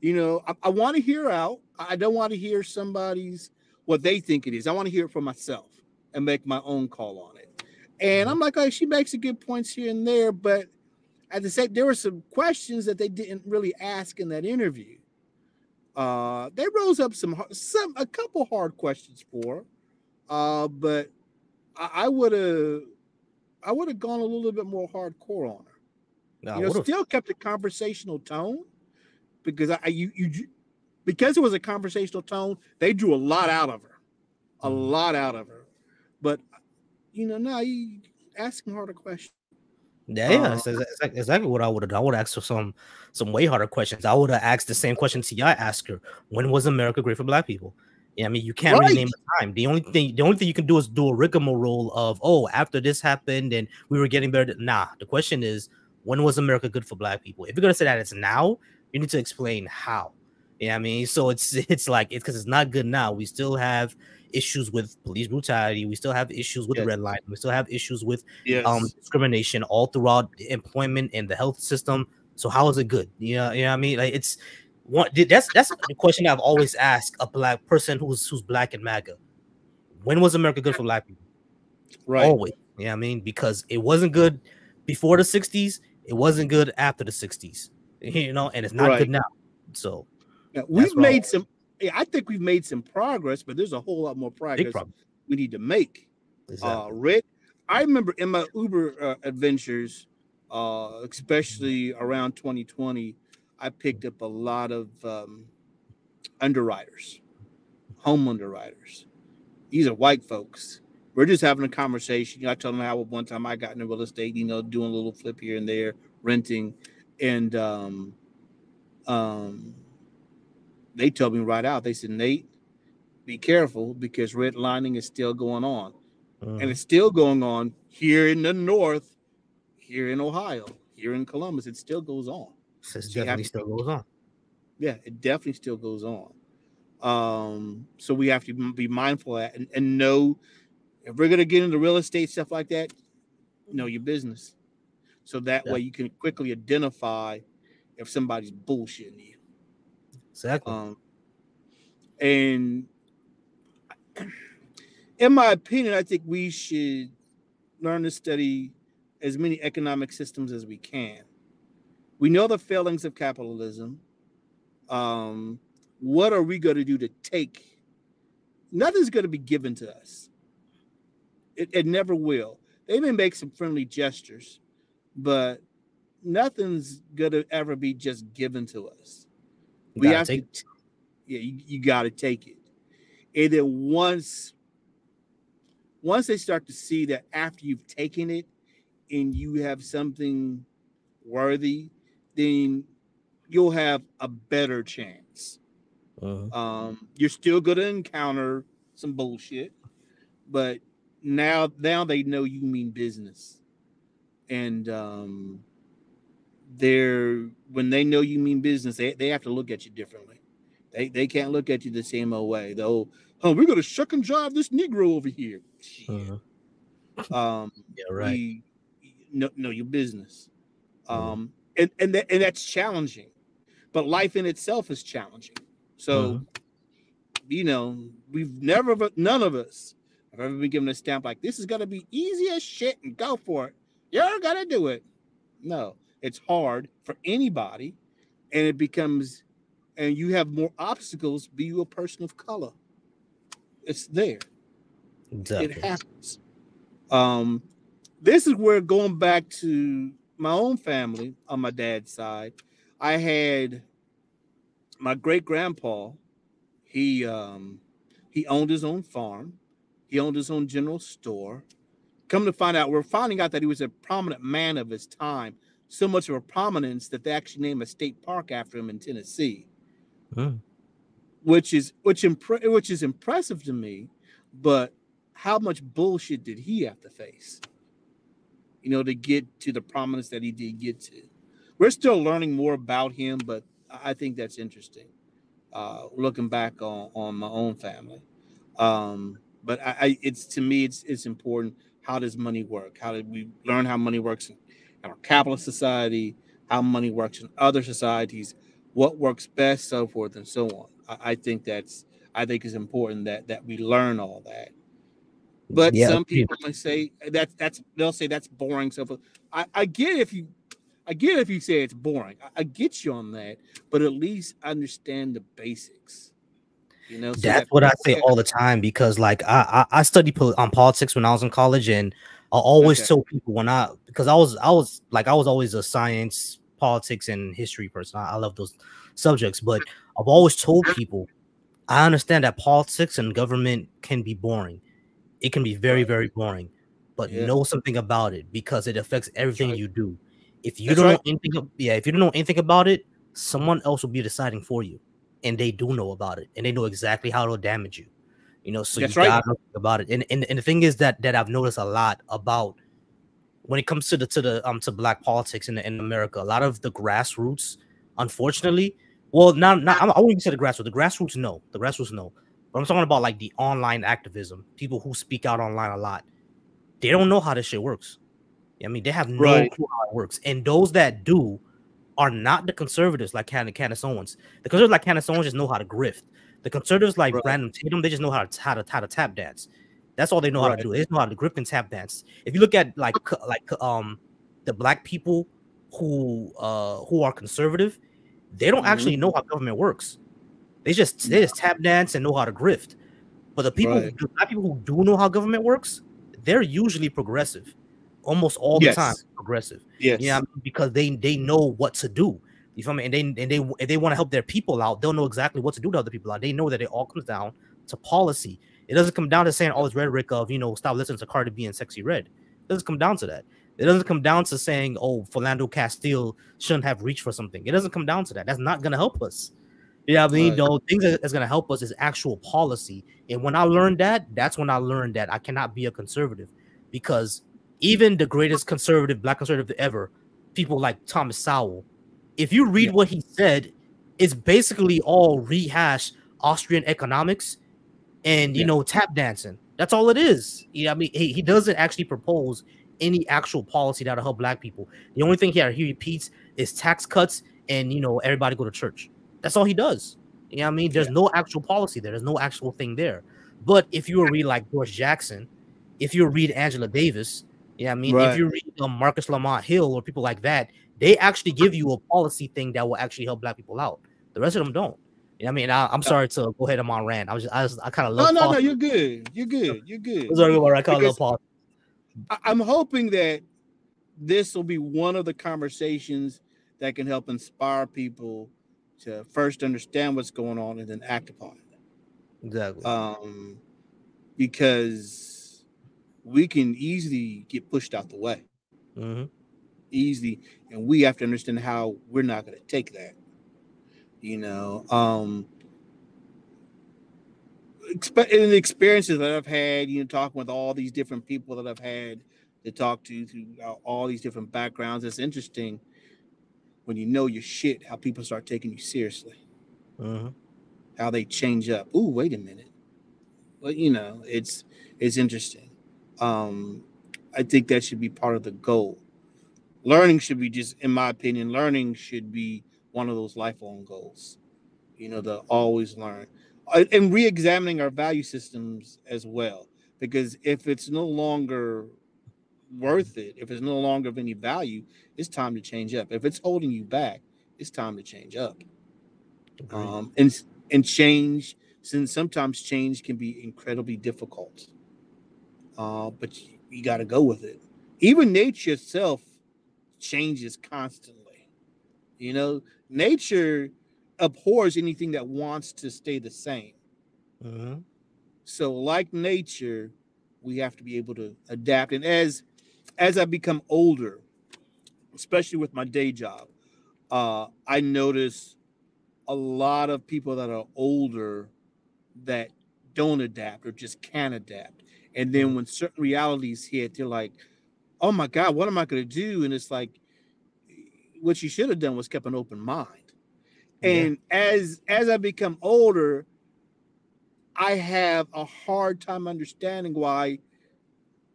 You know, I, I want to hear out. I don't want to hear somebody's what they think it is. I want to hear it for myself and make my own call on it. And I'm like, oh, she makes a good points here and there, but at the same, there were some questions that they didn't really ask in that interview. Uh, they rose up some, some, a couple hard questions for, uh, but I, I would have, I would have gone a little bit more hardcore on her. No, you know, still kept a conversational tone because I, you, you, because it was a conversational tone, they drew a lot out of her, a mm. lot out of her. But you know, now you ask him harder questions. Yeah, um, yeah, that's exactly what I would have. Done. I would ask for some some way harder questions. I would have asked the same question T.I. asked her. When was America great for Black people? Yeah, I mean, you can't right. rename the time. The only thing, the only thing you can do is do a rigmarole of, oh, after this happened and we were getting better. Nah, the question is, when was America good for Black people? If you're gonna say that it's now, you need to explain how. Yeah, I mean, so it's [LAUGHS] it's like it's because it's not good now. We still have issues with police brutality. We still have issues with yes. red line. We still have issues with um, yes. um, discrimination all throughout employment and the health system. So how is it good? You know, you know what I mean? Like it's one that's that's the question I've always asked a black person who's who's black and MAGA. when was America good for black people? Right. Always. Yeah, I mean, because it wasn't good before the 60s, it wasn't good after the 60s. [LAUGHS] You know, and it's not Right. good now. So Now, we've made some. Yeah, I think we've made some progress, but there's a whole lot more progress we need to make. Exactly. Uh, Rick, I remember in my Uber uh, adventures, uh, especially around 2020, I picked up a lot of um, underwriters, home underwriters. These are white folks. We're just having a conversation. You know, I told them how one time I got into real estate, you know, doing a little flip here and there, renting, and um, um, they told me right out. They said, Nate, be careful because redlining is still going on and it's still going on here in the north, here in Ohio, here in Columbus. It still goes on. It so definitely to- still goes on. Yeah, it definitely still goes on. Um, so we have to be mindful of that and, and know if we're gonna get into real estate stuff like that, know your business. So that Yeah. way you can quickly identify if somebody's bullshitting you. Exactly. Um, and in my opinion, I think we should learn to study as many economic systems as we can. We know the failings of capitalism. Um, what are we going to do to take? Nothing's going to be given to us. It, it never will. They may make some friendly gestures, but nothing's going to ever be just given to us You we have to, t- yeah, you, you got to take it. And then once, once they start to see that after you've taken it and you have something worthy, then you'll have a better chance. Mhm. Um, you're still going to encounter some bullshit, but now, now they know you mean business, and um, they're when they know you mean business, they, they have to look at you differently. They they can't look at you the same old way. Though, oh, we're gonna shuck and jive this Negro over here. Mhm. Um, Yeah, right. we know, know your business. Um, and and that, and that's challenging, but life in itself is challenging. So, Mhm. you know, we've never, none of us have ever been given a stamp like this is gonna be easy as shit and go for it. You're gonna do it. No, it's hard for anybody, and it becomes, and you have more obstacles. Be you a person of color? It's there Exactly. it happens. Um, this is where going back to my own family on my dad's side, I had my great grandpa. He um, he owned his own farm. He owned his own general store. Come to find out, we're finding out that he was a prominent man of his time. So much of a prominence that they actually named a state park after him in Tennessee. Mm. which is which impre- which is impressive to me but how much bullshit did he have to face you know to get to the prominence that he did get to? We're still learning more about him but i I think that's interesting uh looking back on on my own family. Um but i, I it's to me it's it's important. How does money work? How did we learn how money works in our capitalist society how money works in other societies what works best, so forth and so on. I, I think that's I think it's important that that we learn all that. But Yeah, some people may say that's that's they'll say that's boring. So forth. I, I get if you I get if you say it's boring. I, I get you on that, but at least understand the basics. You know, so That's that- what I say all the time because, like, I I, I studied on um, politics when I was in college, and I always Okay. tell people when I because I was I was like I was always a science, politics, and history person. I, I love those subjects, but I've always told mm-hmm. people I understand that politics and government can be boring. It can be very very boring, but Yeah. know something about it because it affects everything right. you do. If you That's don't right. know anything, yeah, if you don't know anything about it, someone else will be deciding for you, and they do know about it, and they know exactly how it'll damage you. You know, so That's you right. about it. And, and and the thing is that that I've noticed a lot about when it comes to the to the um to black politics in in America, a lot of the grassroots, unfortunately, well, not not I wouldn't even say the grassroots. The grassroots no, the grassroots no. But I'm talking about like the online activism, people who speak out online a lot. They don't know how this shit works. I mean, they have no Right. clue how it works. And those that do are not the conservatives like Candace, Candace Owens. The conservatives like Candace Owens just know how to grift. The conservatives like Right. Brandon Tatum, they just know how to how to how to tap dance. That's all they know right. how to do. They know how to grip and tap dance. If you look at like like um the black people who uh who are conservative, they don't mm-hmm. actually know how government works. They just they just tap dance and know how to grift. But the people, right. the black people who do know how government works, they're usually progressive, almost all yes. the time progressive. Yes, yeah, because they they know what to do. You feel me? And they and they if they want to help their people out, they'll know exactly what to do to other people out. They know that it all comes down to policy. It doesn't come down to saying oh, all this rhetoric of you know stop listening to Cardi B and Sexyy Red. It doesn't come down to that. It doesn't come down to saying oh Philando Castile shouldn't have reached for something. It doesn't come down to that. That's not gonna help us. Yeah, I mean, right. you know, things that's gonna help us is actual policy. And when I learned that, that's when I learned that I cannot be a conservative because even the greatest conservative, black conservative ever, people like Thomas Sowell, if you read yeah. what he said, it's basically all rehash Austrian economics and you yeah. know tap dancing. That's all it is. Yeah, I mean, he, he doesn't actually propose any actual policy that'll help black people. The only thing here he repeats is tax cuts and you know everybody go to church. That's all he does. You know I mean? There's yeah. no actual policy there. There's no actual thing there. But if you read like George Jackson, if you read Angela Davis, yeah, I mean, right. if you read um, Marcus Lamont Hill or people like that, they actually give you a policy thing that will actually help black people out. The rest of them don't. You know I mean, I, am sorry to go ahead I'm on rant. I was just, I, was, I kind of love. No, no, no. You're good. You're good. You're good. Sorry, I kind of love I'm hoping that this will be one of the conversations that can help inspire people to first understand what's going on and then act upon it. Exactly. Um, because we can easily get pushed out the way. Mm-hmm. Easily, and we have to understand how we're not going to take that. You know, um, exp- in the experiences that I've had, you know, talking with all these different people that I've had to talk to through all these different backgrounds, it's interesting when you know your shit, how people start taking you seriously. Mm-hmm. How they change up. Ooh, wait a minute. But, you know, it's it's interesting. Um, I think that should be part of the goal. Learning should be just, in my opinion, learning should be one of those lifelong goals. You know, to always learn and re-examining our value systems as well. Because if it's no longer worth it, if it's no longer of any value, it's time to change up. If it's holding you back, it's time to change up. Um, and and change, since sometimes change can be incredibly difficult, uh, but you, you got to go with it. Even nature itself changes constantly. You know, nature abhors anything that wants to stay the same. Uh-huh. So, like nature, we have to be able to adapt. And as as I become older, especially with my day job, uh, I notice a lot of people that are older that don't adapt or just can't adapt. And then when certain realities hit, they're like, "Oh my God, what am I going to do?" And it's like, what you should have done was kept an open mind. And yeah. as as I become older, I have a hard time understanding why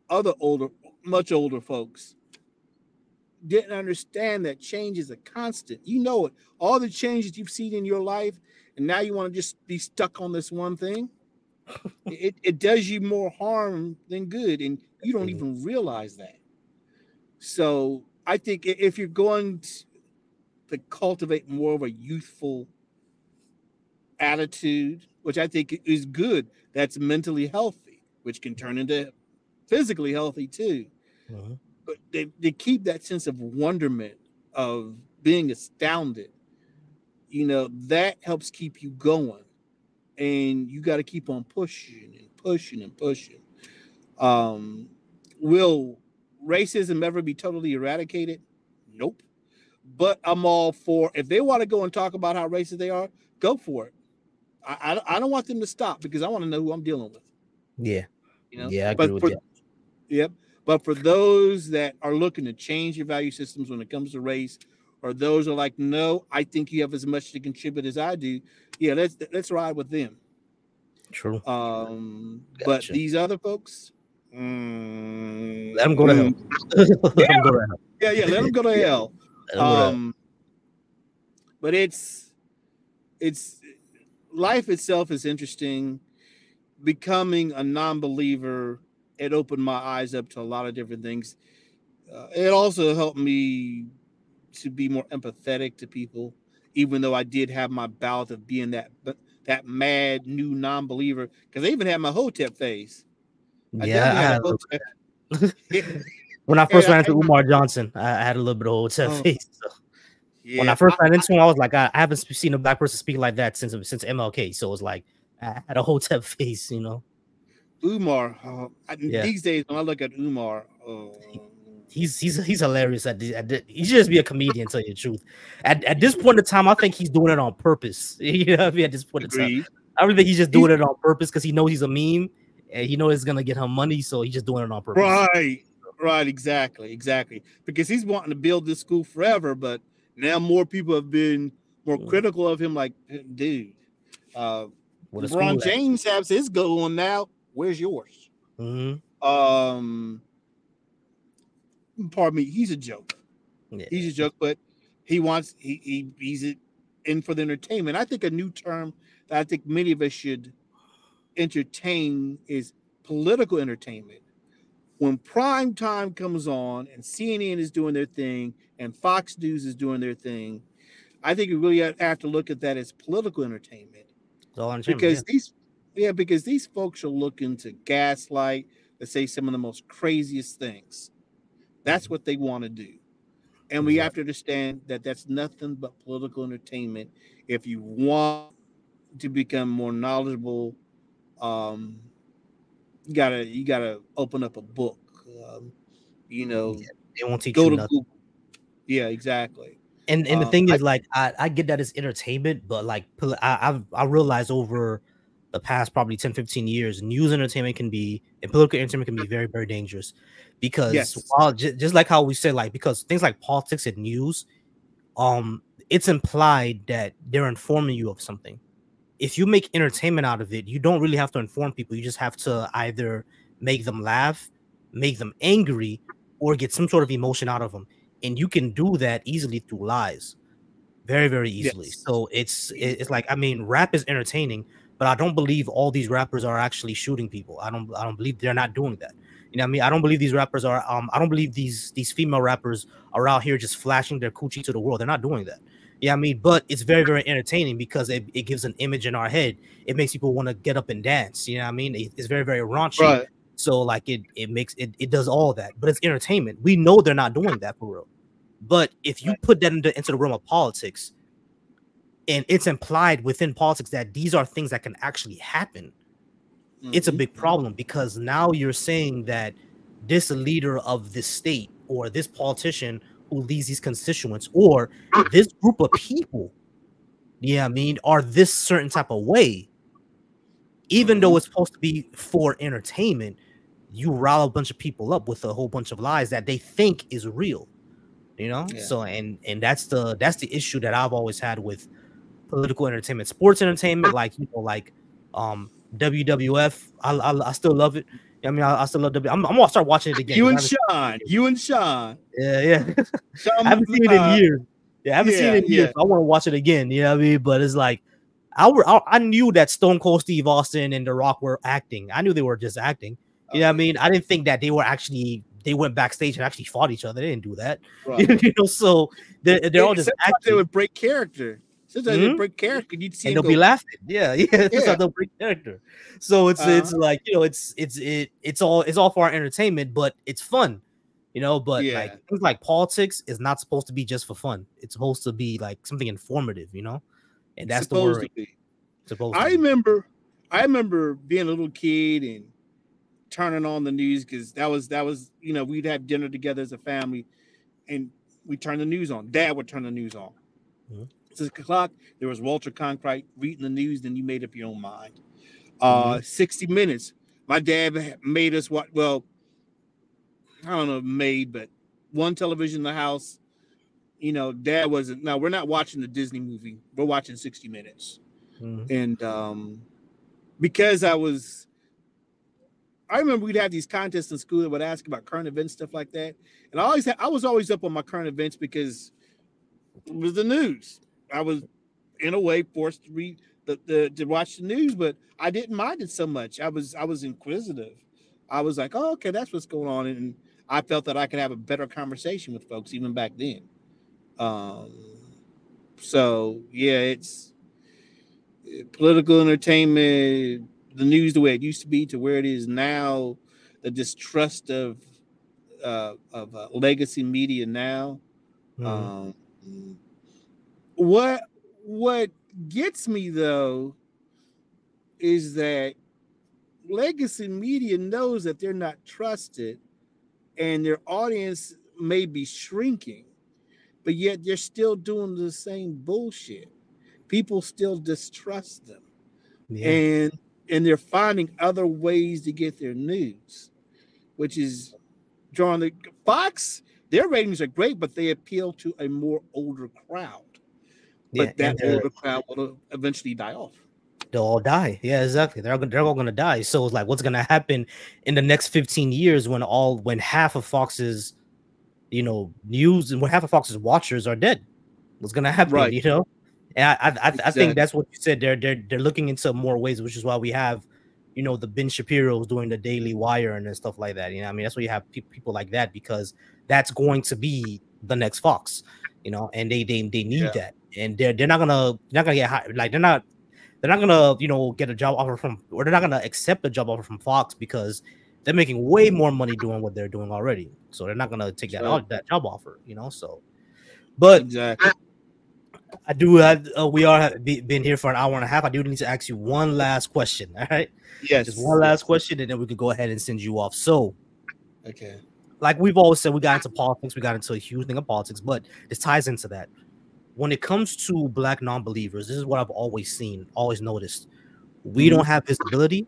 other older, much older folks didn't understand that change is a constant. You know it. All the changes you've seen in your life, and now you want to just be stuck on this one thing. It, it does you more harm than good, and you don't even realize that. So I think if you're going to cultivate more of a youthful attitude, which I think is good, that's mentally healthy, which can turn into physically healthy too. Uh-huh but they, they keep that sense of wonderment of being astounded you know that helps keep you going and you got to keep on pushing and pushing and pushing. Um will racism ever be totally eradicated? Nope. But i'm all for if they want to go and talk about how racist they are go for it. I i, I don't want them to stop because i want to know who i'm dealing with. Yeah. You know? Yeah I agree but with for, that. yep. But for those that are looking to change your value systems when it comes to race, or those are like, no, I think you have as much to contribute as I do. Yeah, let's let's ride with them. True. Um, gotcha. but these other folks, mm, let them go to hell. [LAUGHS] yeah. Go to hell. yeah, yeah, let them [LAUGHS] go to hell. Um, but it's it's life itself is interesting. becoming a non-believer, it opened my eyes up to a lot of different things. Uh, it also helped me to be more empathetic to people, even though I did have my bout of being that that mad new non-believer. Because I even had my hotep phase. I yeah, I [LAUGHS] when I [LAUGHS] first ran into Umar Johnson, I had a little bit of hotep oh. phase. [LAUGHS] So. Yeah, when I first ran into him, I was like, I, I, haven't seen a black person speak like that since since MLK. So it was like I had a hotep face, you know. Umar, uh, yeah. these days when I look at Umar, uh, he's he's he's hilarious. At, the, at the, he should just be a comedian. tell you the truth. At, at this point in time, I think he's doing it on purpose. [LAUGHS] you know, I mean, at this point in time, I really think he's just doing he's, it on purpose because he knows he's a meme and he knows it's gonna get him money, so he's just doing it on purpose. Right, right, exactly, exactly. Because he's wanting to build this school forever, but now more people have been more mm. critical of him. Like, dude, uh, LeBron James has his goal on now. Where's yours? Mm-hmm. Um, pardon me, he's a joke. Yeah. He's a joke, but he wants he, he he's in for the entertainment. I think a new term that I think many of us should entertain is political entertainment. When prime time comes on and CNN is doing their thing and Fox News is doing their thing, I think you really have to look at that as political entertainment. because yeah. these yeah, because these folks are looking to gaslight, to say some of the most craziest things. That's what they want to do. And we have to understand that that's nothing but political entertainment. If you want to become more knowledgeable, um, you gotta you gotta open up a book. Um, you know, yeah, they won't teach go to nothing. Google. Yeah, exactly. And and the um, thing is, I, like, I, I get that as entertainment, but like, I I've, I realized over the past probably 10, 15 years, news entertainment can be and political entertainment can be very, very dangerous because yes. while j- just like how we said, like because things like politics and news, um, it's implied that they're informing you of something. If you make entertainment out of it, you don't really have to inform people. You just have to either make them laugh, make them angry, or get some sort of emotion out of them. And you can do that easily through lies, very, very easily. Yes. So it's it's like I mean, rap is entertaining, but I don't believe all these rappers are actually shooting people. I don't I don't believe they're not doing that. You know what I mean? I don't believe these rappers are um I don't believe these these female rappers are out here just flashing their coochie to the world. They're not doing that. Yeah, I mean, but it's very, very entertaining because it, it gives an image in our head. It makes people want to get up and dance. You know what I mean? It, it's very, very raunchy. Right. So like it it makes it it does all that, but it's entertainment. We know they're not doing that for real. But if you put that into, into the realm of politics, and it's implied within politics that these are things that can actually happen mm-hmm. it's a mm-hmm. big problem because now you're saying that this leader of this state or this politician who leads these constituents or this group of people yeah i mean are this certain type of way even though mm-hmm. it's supposed to be for entertainment you rile a bunch of people up with a whole bunch of lies that they think is real you know yeah. so and and that's the that's the issue that i've always had with political entertainment, sports entertainment, like you know, like um WWF. I, I, I still love it. I mean, I, I still love W. I'm, I'm gonna start watching it again. You and Sean. You and Sean. Yeah, [LAUGHS] yeah. I haven't seen it in uh, years. Yeah, I haven't yeah, seen it in years. Yeah. I want to watch it again. You know what I mean? But it's like I, were, I, I knew that Stone Cold Steve Austin and The Rock were acting. I knew they were just acting. You know what I mean? I didn't think that they were actually they went backstage and actually fought each other. They didn't do that. [LAUGHS] Right. you know, so they're, they're all just acting. They would break character. Sometimes mm-hmm. break character. You'd see and they'll go, be laughing. Yeah, [LAUGHS] yeah. yeah. they'll break character. So it's uh-huh. it's like you know it's it's it it's all it's all for our entertainment, but it's fun, you know. But yeah. like things like politics is not supposed to be just for fun. It's supposed to be like something informative, you know. And that's supposed the word. To be. Supposed. I remember, I remember being a little kid and turning on the news because that was that was you know we'd have dinner together as a family, and we turn the news on. Dad would turn the news on. Mm-hmm six o'clock, there was Walter Cronkite reading the news, then you made up your own mind. Uh, mm-hmm. 60 minutes. My dad made us what? Well, I don't know, made, but one television in the house. You know, dad wasn't. Now we're not watching the Disney movie. We're watching 60 Minutes, mm-hmm. and um, because I was, I remember we'd have these contests in school that would ask about current events, stuff like that. And I always, had, I was always up on my current events because it was the news. I was in a way forced to read the, the to watch the news, but I didn't mind it so much. I was I was inquisitive. I was like, oh, okay, that's what's going on, and I felt that I could have a better conversation with folks even back then. Um, so yeah, it's political entertainment, the news the way it used to be to where it is now, the distrust of uh, of uh, legacy media now. Mm-hmm. Um, what what gets me though is that legacy media knows that they're not trusted and their audience may be shrinking, but yet they're still doing the same bullshit. People still distrust them. Yeah. And and they're finding other ways to get their news, which is drawing the Fox, their ratings are great, but they appeal to a more older crowd. But yeah, that older crowd will eventually die off they'll all die. Yeah, exactly. They're they're all gonna die. So it's like, what's gonna happen in the next 15 years when all when half of Fox's, you know, news and when half of Fox's watchers are dead? What's gonna happen? Right. You know, and I I, exactly. I think that's what you said. They're they're they're looking into more ways, which is why we have, you know, the Ben Shapiro's doing the Daily Wire and stuff like that. You know, I mean, that's why you have pe- people like that because that's going to be the next Fox. You know, and they they they need yeah. that, and they're they're not gonna they're not gonna get high, like they're not they're not gonna, you know, get a job offer from, or they're not gonna accept a job offer from Fox because they're making way more money doing what they're doing already. So they're not gonna take that sure. that job offer, you know. So, but exactly. I do. Have, uh, we are have been here for an hour and a half. I do need to ask you one last question. [LAUGHS] All right. Yes. Just one last question, and then we can go ahead and send you off. So, okay. Like we've always said, we got into politics. We got into a huge thing of politics, but this ties into that when it comes to black non-believers, this is what I've always seen, always noticed. We don't mm-hmm. have visibility.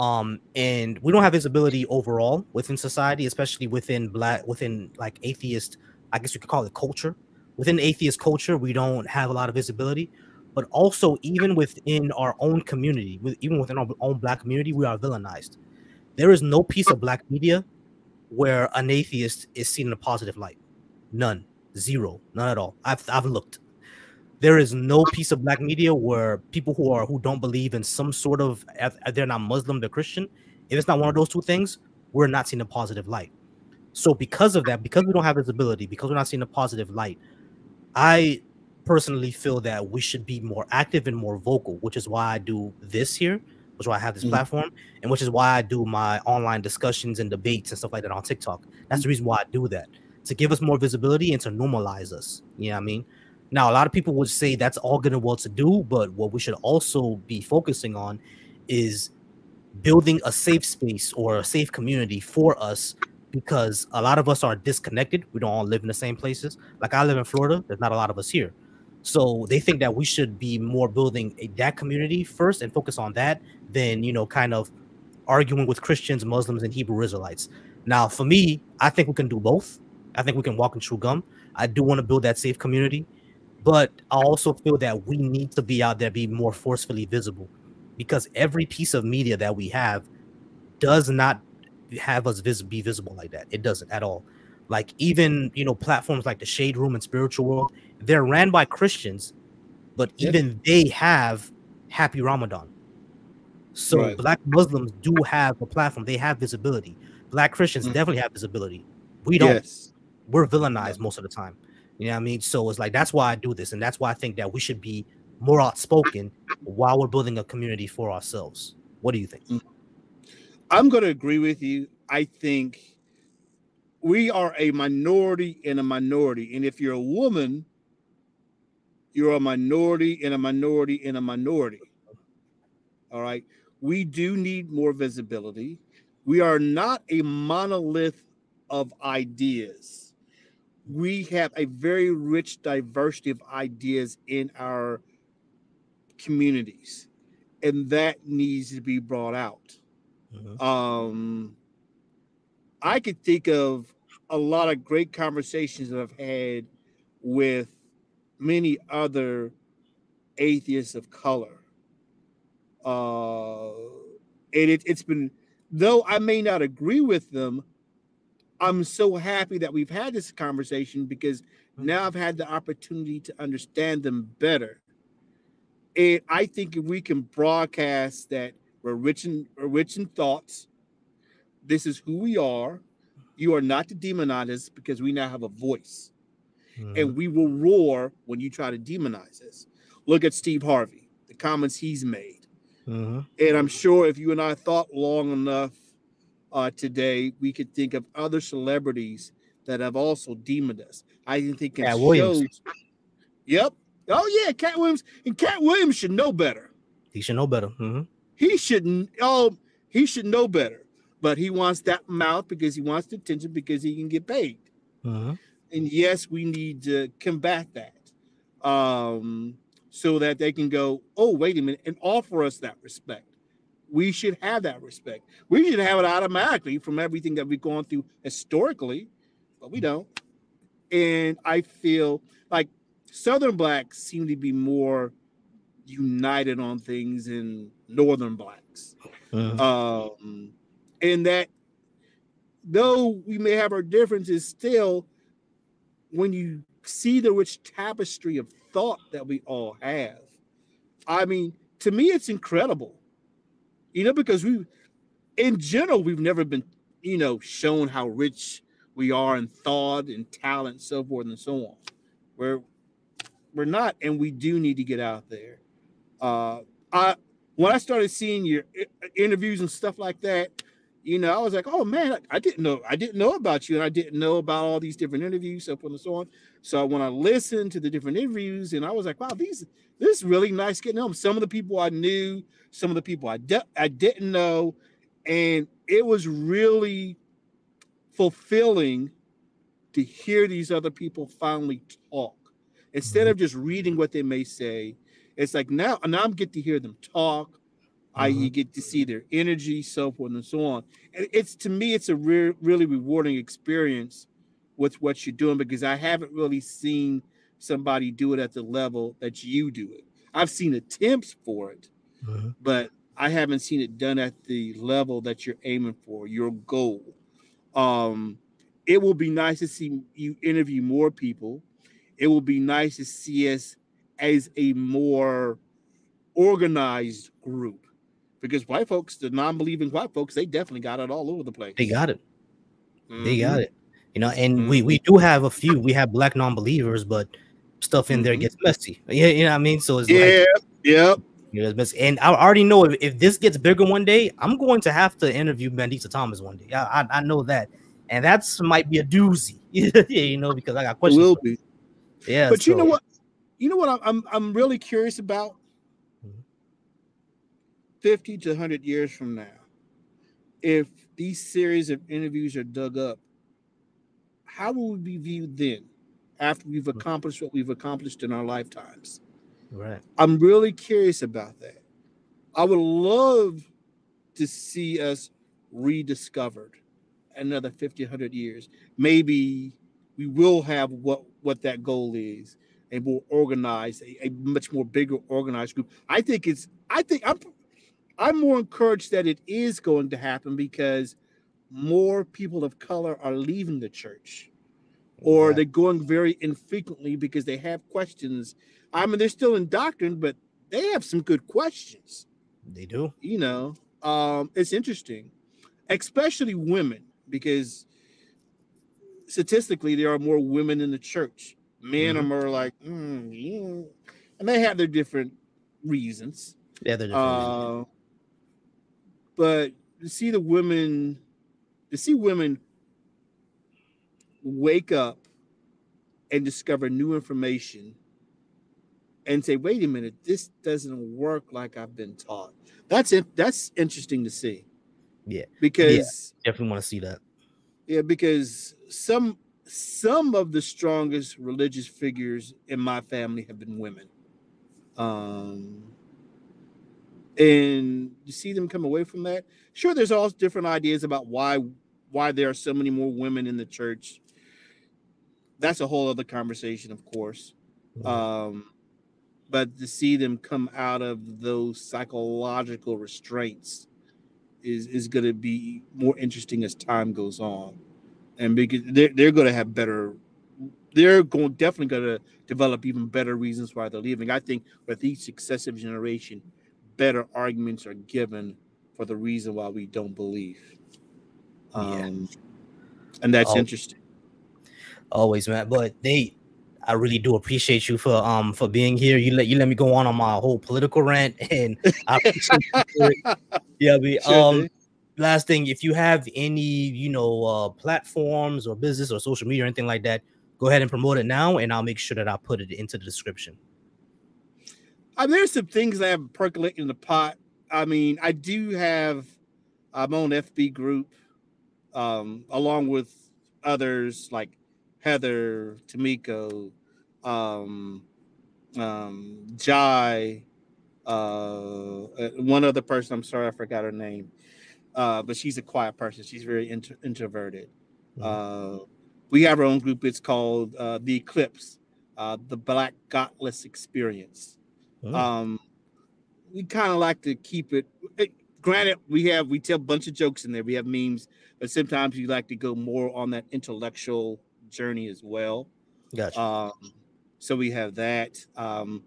Um, and we don't have visibility overall within society, especially within black within like atheist, I guess you could call it culture. Within atheist culture, we don't have a lot of visibility, but also even within our own community, with even within our own black community, we are villainized. There is no piece of black media where an atheist is seen in a positive light. None. Zero, none at all. I've I've looked. There is no piece of black media where people who are who don't believe in some sort of they're not Muslim, they're Christian. If it's not one of those two things, we're not seeing a positive light. So because of that, because we don't have visibility, because we're not seeing a positive light, I personally feel that we should be more active and more vocal, which is why I do this here, which is why I have this mm-hmm. platform, and which is why I do my online discussions and debates and stuff like that on TikTok. That's the reason why I do that to give us more visibility and to normalize us. You know what I mean? Now, a lot of people would say that's all good and well to do, but what we should also be focusing on is building a safe space or a safe community for us because a lot of us are disconnected. We don't all live in the same places. Like I live in Florida, there's not a lot of us here. So they think that we should be more building a that community first and focus on that than, you know, kind of arguing with Christians, Muslims, and Hebrew Israelites. Now, for me, I think we can do both. I think we can walk and chew gum. I do want to build that safe community, but I also feel that we need to be out there, be more forcefully visible, because every piece of media that we have does not have us vis- be visible like that. It doesn't at all. Like even you know platforms like the Shade Room and Spiritual World, they're ran by Christians, but even they have Happy Ramadan. So right. Black Muslims do have a platform. They have visibility. Black Christians mm-hmm. definitely have visibility. We don't. Yes we're villainized most of the time. You know what I mean? So it's like that's why I do this, and that's why I think that we should be more outspoken while we're building a community for ourselves. What do you think? Mm. I'm going to agree with you. I think we are a minority in a minority, and if you're a woman, you're a minority in a minority in a minority. All right. We do need more visibility. We are not a monolith of ideas we have a very rich diversity of ideas in our communities, and that needs to be brought out. Mm-hmm. Um, I could think of a lot of great conversations that I've had with many other atheists of color. Uh, and it, it's been, though I may not agree with them, I'm so happy that we've had this conversation because mm-hmm. now I've had the opportunity to understand them better. And I think if we can broadcast that we're rich in we're rich in thoughts, this is who we are. You are not to demonize us because we now have a voice. Mm-hmm. And we will roar when you try to demonize us. Look at Steve Harvey, the comments he's made. Mm-hmm. And I'm sure if you and I thought long enough uh, today, we could think of other celebrities that have also demoned us. I think it shows. Williams. Yep. Oh yeah, Katt Williams, and Katt Williams should know better. He should know better. Mm-hmm. He shouldn't. Oh, he should know better. But he wants that mouth because he wants the attention because he can get paid. Mm-hmm. And yes, we need to combat that, um, so that they can go. Oh, wait a minute, and offer us that respect. We should have that respect. We should have it automatically from everything that we've gone through historically, but we don't. And I feel like Southern blacks seem to be more united on things than Northern blacks. Uh-huh. Um, and that though we may have our differences, still, when you see the rich tapestry of thought that we all have, I mean, to me, it's incredible. You know, because we, in general, we've never been, you know, shown how rich we are in thought and talent, so forth and so on. We're we're not, and we do need to get out there. Uh, I when I started seeing your interviews and stuff like that, you know, I was like, oh man, I, I, didn't know, I didn't know about you, and I didn't know about all these different interviews, so forth and so on. So when I listened to the different interviews, and I was like, wow, these this is really nice getting home. Some of the people I knew, some of the people I de- I didn't know, and it was really fulfilling to hear these other people finally talk Instead mm-hmm. of just reading what they may say, it's like now, now I'm get to hear them talk. Mm-hmm. I you get to see their energy, so forth and so on. And it's to me, it's a re- really rewarding experience with what you're doing because I haven't really seen somebody do it at the level that you do it. I've seen attempts for it, mm-hmm. but I haven't seen it done at the level that you're aiming for, your goal. Um, it will be nice to see you interview more people it will be nice to see us as a more organized group because white folks, the non-believing white folks, they definitely got it all over the place. They got it. Mm-hmm. They got it. You know, and mm-hmm. we we do have a few. We have black non-believers, but stuff in mm-hmm. there gets messy. Yeah, you know what I mean. So it's yeah, like, yeah. You know, and I already know if, if this gets bigger one day, I'm going to have to interview Mandisa Thomas one day. I, I, I know that, and that's might be a doozy. [LAUGHS] you know, because I got questions. It will be. Yeah. But so. you know what? You know what I'm I'm really curious about? Mm-hmm. 50 to 100 years from now, if these series of interviews are dug up, how will we be viewed then after we've mm-hmm. accomplished what we've accomplished in our lifetimes? Right. I'm really curious about that. I would love to see us rediscovered another 50, 100 years. Maybe we will have what what that goal is a more organized, a, a, much more bigger organized group. I think it's I think I'm I'm more encouraged that it is going to happen because more people of color are leaving the church or yeah. they're going very infrequently because they have questions. I mean, they're still in doctrine, but they have some good questions. They do. You know, um, it's interesting, especially women, because statistically, there are more women in the church. Men mm-hmm. are more like, mm, yeah. and they have their different reasons. Yeah, they're different. Uh, but to see the women, to see women wake up and discover new information and say, wait a minute, this doesn't work like I've been taught. That's it. That's interesting to see. Yeah. Because yeah, definitely want to see that. Yeah, because some some of the strongest religious figures in my family have been women. Um, and you see them come away from that. Sure, there's all different ideas about why why there are so many more women in the church. That's a whole other conversation, of course. Mm-hmm. Um, but to see them come out of those psychological restraints is is going to be more interesting as time goes on, and because they're they're going to have better they're going definitely going to develop even better reasons why they're leaving. I think with each successive generation, better arguments are given for the reason why we don't believe. Um, yeah. and that's oh, interesting. Always, man. But they, I really do appreciate you for um for being here. You let you let me go on on my whole political rant, [LAUGHS] and I appreciate you. [LAUGHS] Yeah, sure um. Last thing, if you have any, you know, uh, platforms or business or social media or anything like that, go ahead and promote it now, and I'll make sure that I put it into the description. I mean, there's some things I have percolated in the pot. I mean, I do have I'm on FB group, um, along with others like Heather, Tamiko, um, um, Jai, uh, uh, one other person. I'm sorry, I forgot her name, uh, but she's a quiet person. She's very inter- introverted. Mm-hmm. Uh, we have our own group. It's called uh, the Eclipse, uh, the Black Godless Experience. Oh. Um, we kind of like to keep it, it. Granted, we have we tell a bunch of jokes in there. We have memes, but sometimes we like to go more on that intellectual journey as well. Gotcha. Um, so we have that. Um,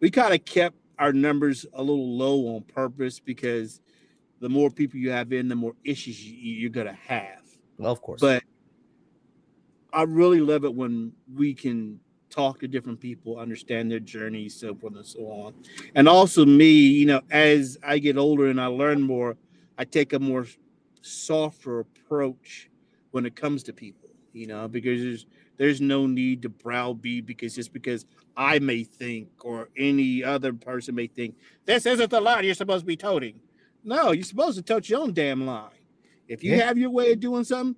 we kind of kept our numbers a little low on purpose because the more people you have in, the more issues you, are gonna have. Well, of course. But I really love it when we can talk to different people, understand their journeys, so forth and so on. And also me, you know, as I get older and I learn more, I take a more softer approach when it comes to people, you know, because there's there's no need to browbeat because just because I may think or any other person may think this isn't the line you're supposed to be toting. No, you're supposed to tote your own damn line. If you yeah. have your way of doing something,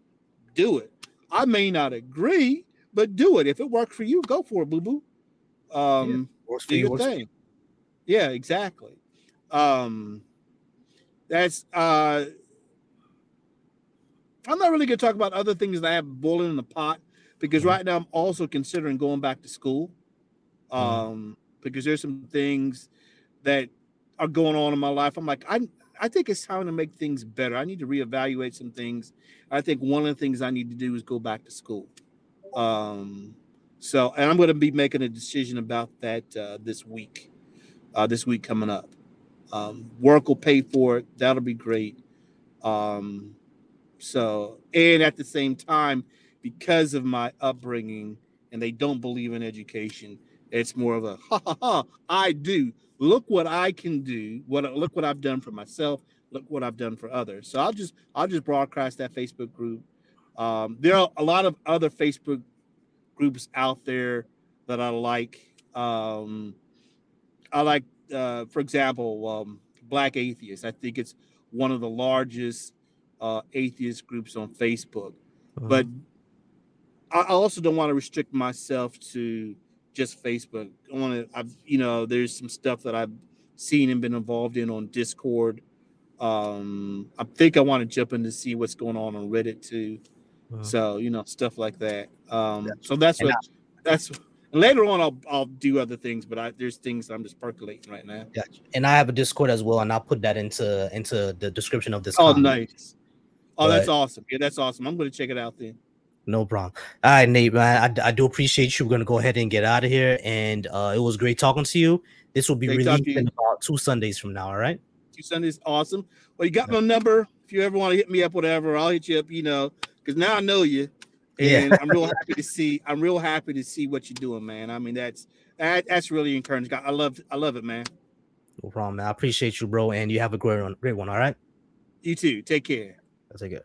do it. I may not agree, but do it. If it works for you, go for it, boo boo. Um, yeah, do your thing. Yeah, exactly. Um, that's uh, I'm not really gonna talk about other things that I have boiling in the pot because mm-hmm. right now I'm also considering going back to school. Mm-hmm. Um, because there's some things that are going on in my life. I'm like, I I think it's time to make things better. I need to reevaluate some things. I think one of the things I need to do is go back to school. Um, so, and I'm going to be making a decision about that uh, this week. Uh, this week coming up, um, work will pay for it. That'll be great. Um, so, and at the same time, because of my upbringing, and they don't believe in education, it's more of a [LAUGHS] ha ha ha. I do. Look what I can do. What look what I've done for myself. Look what I've done for others. So I'll just I'll just broadcast that Facebook group. Um, there are a lot of other Facebook groups out there that I like. Um, I like, uh, for example, um, Black Atheists. I think it's one of the largest uh, atheist groups on Facebook. Uh-huh. But I also don't want to restrict myself to just Facebook. I want to, I've, you know, there's some stuff that I've seen and been involved in on Discord. Um, I think I want to jump in to see what's going on on Reddit too. Uh-huh. So you know, stuff like that. Um, yeah. so that's what that's later on I'll I'll do other things, but I, there's things I'm just percolating right now. Gotcha. And I have a Discord as well, and I'll put that into into the description of this. Oh, comment. nice. Oh, but, that's awesome. Yeah, that's awesome. I'm going to check it out then. No problem. All right, Nate, man. I, I do appreciate you. We're gonna go ahead and get out of here. And uh, it was great talking to you. This will be Great released in about two Sundays from now. All right. Two Sundays, awesome. Well, you got my number. If you ever want to hit me up, whatever, I'll hit you up. You know, because now I know you, and yeah. I'm real happy to see. I'm real happy to see what you're doing, man. I mean, that's that, that's really encouraging. I love I love it, man. No problem, man. I appreciate you, bro, and you have a great one. Great one. All right. You too. Take care. That's a good.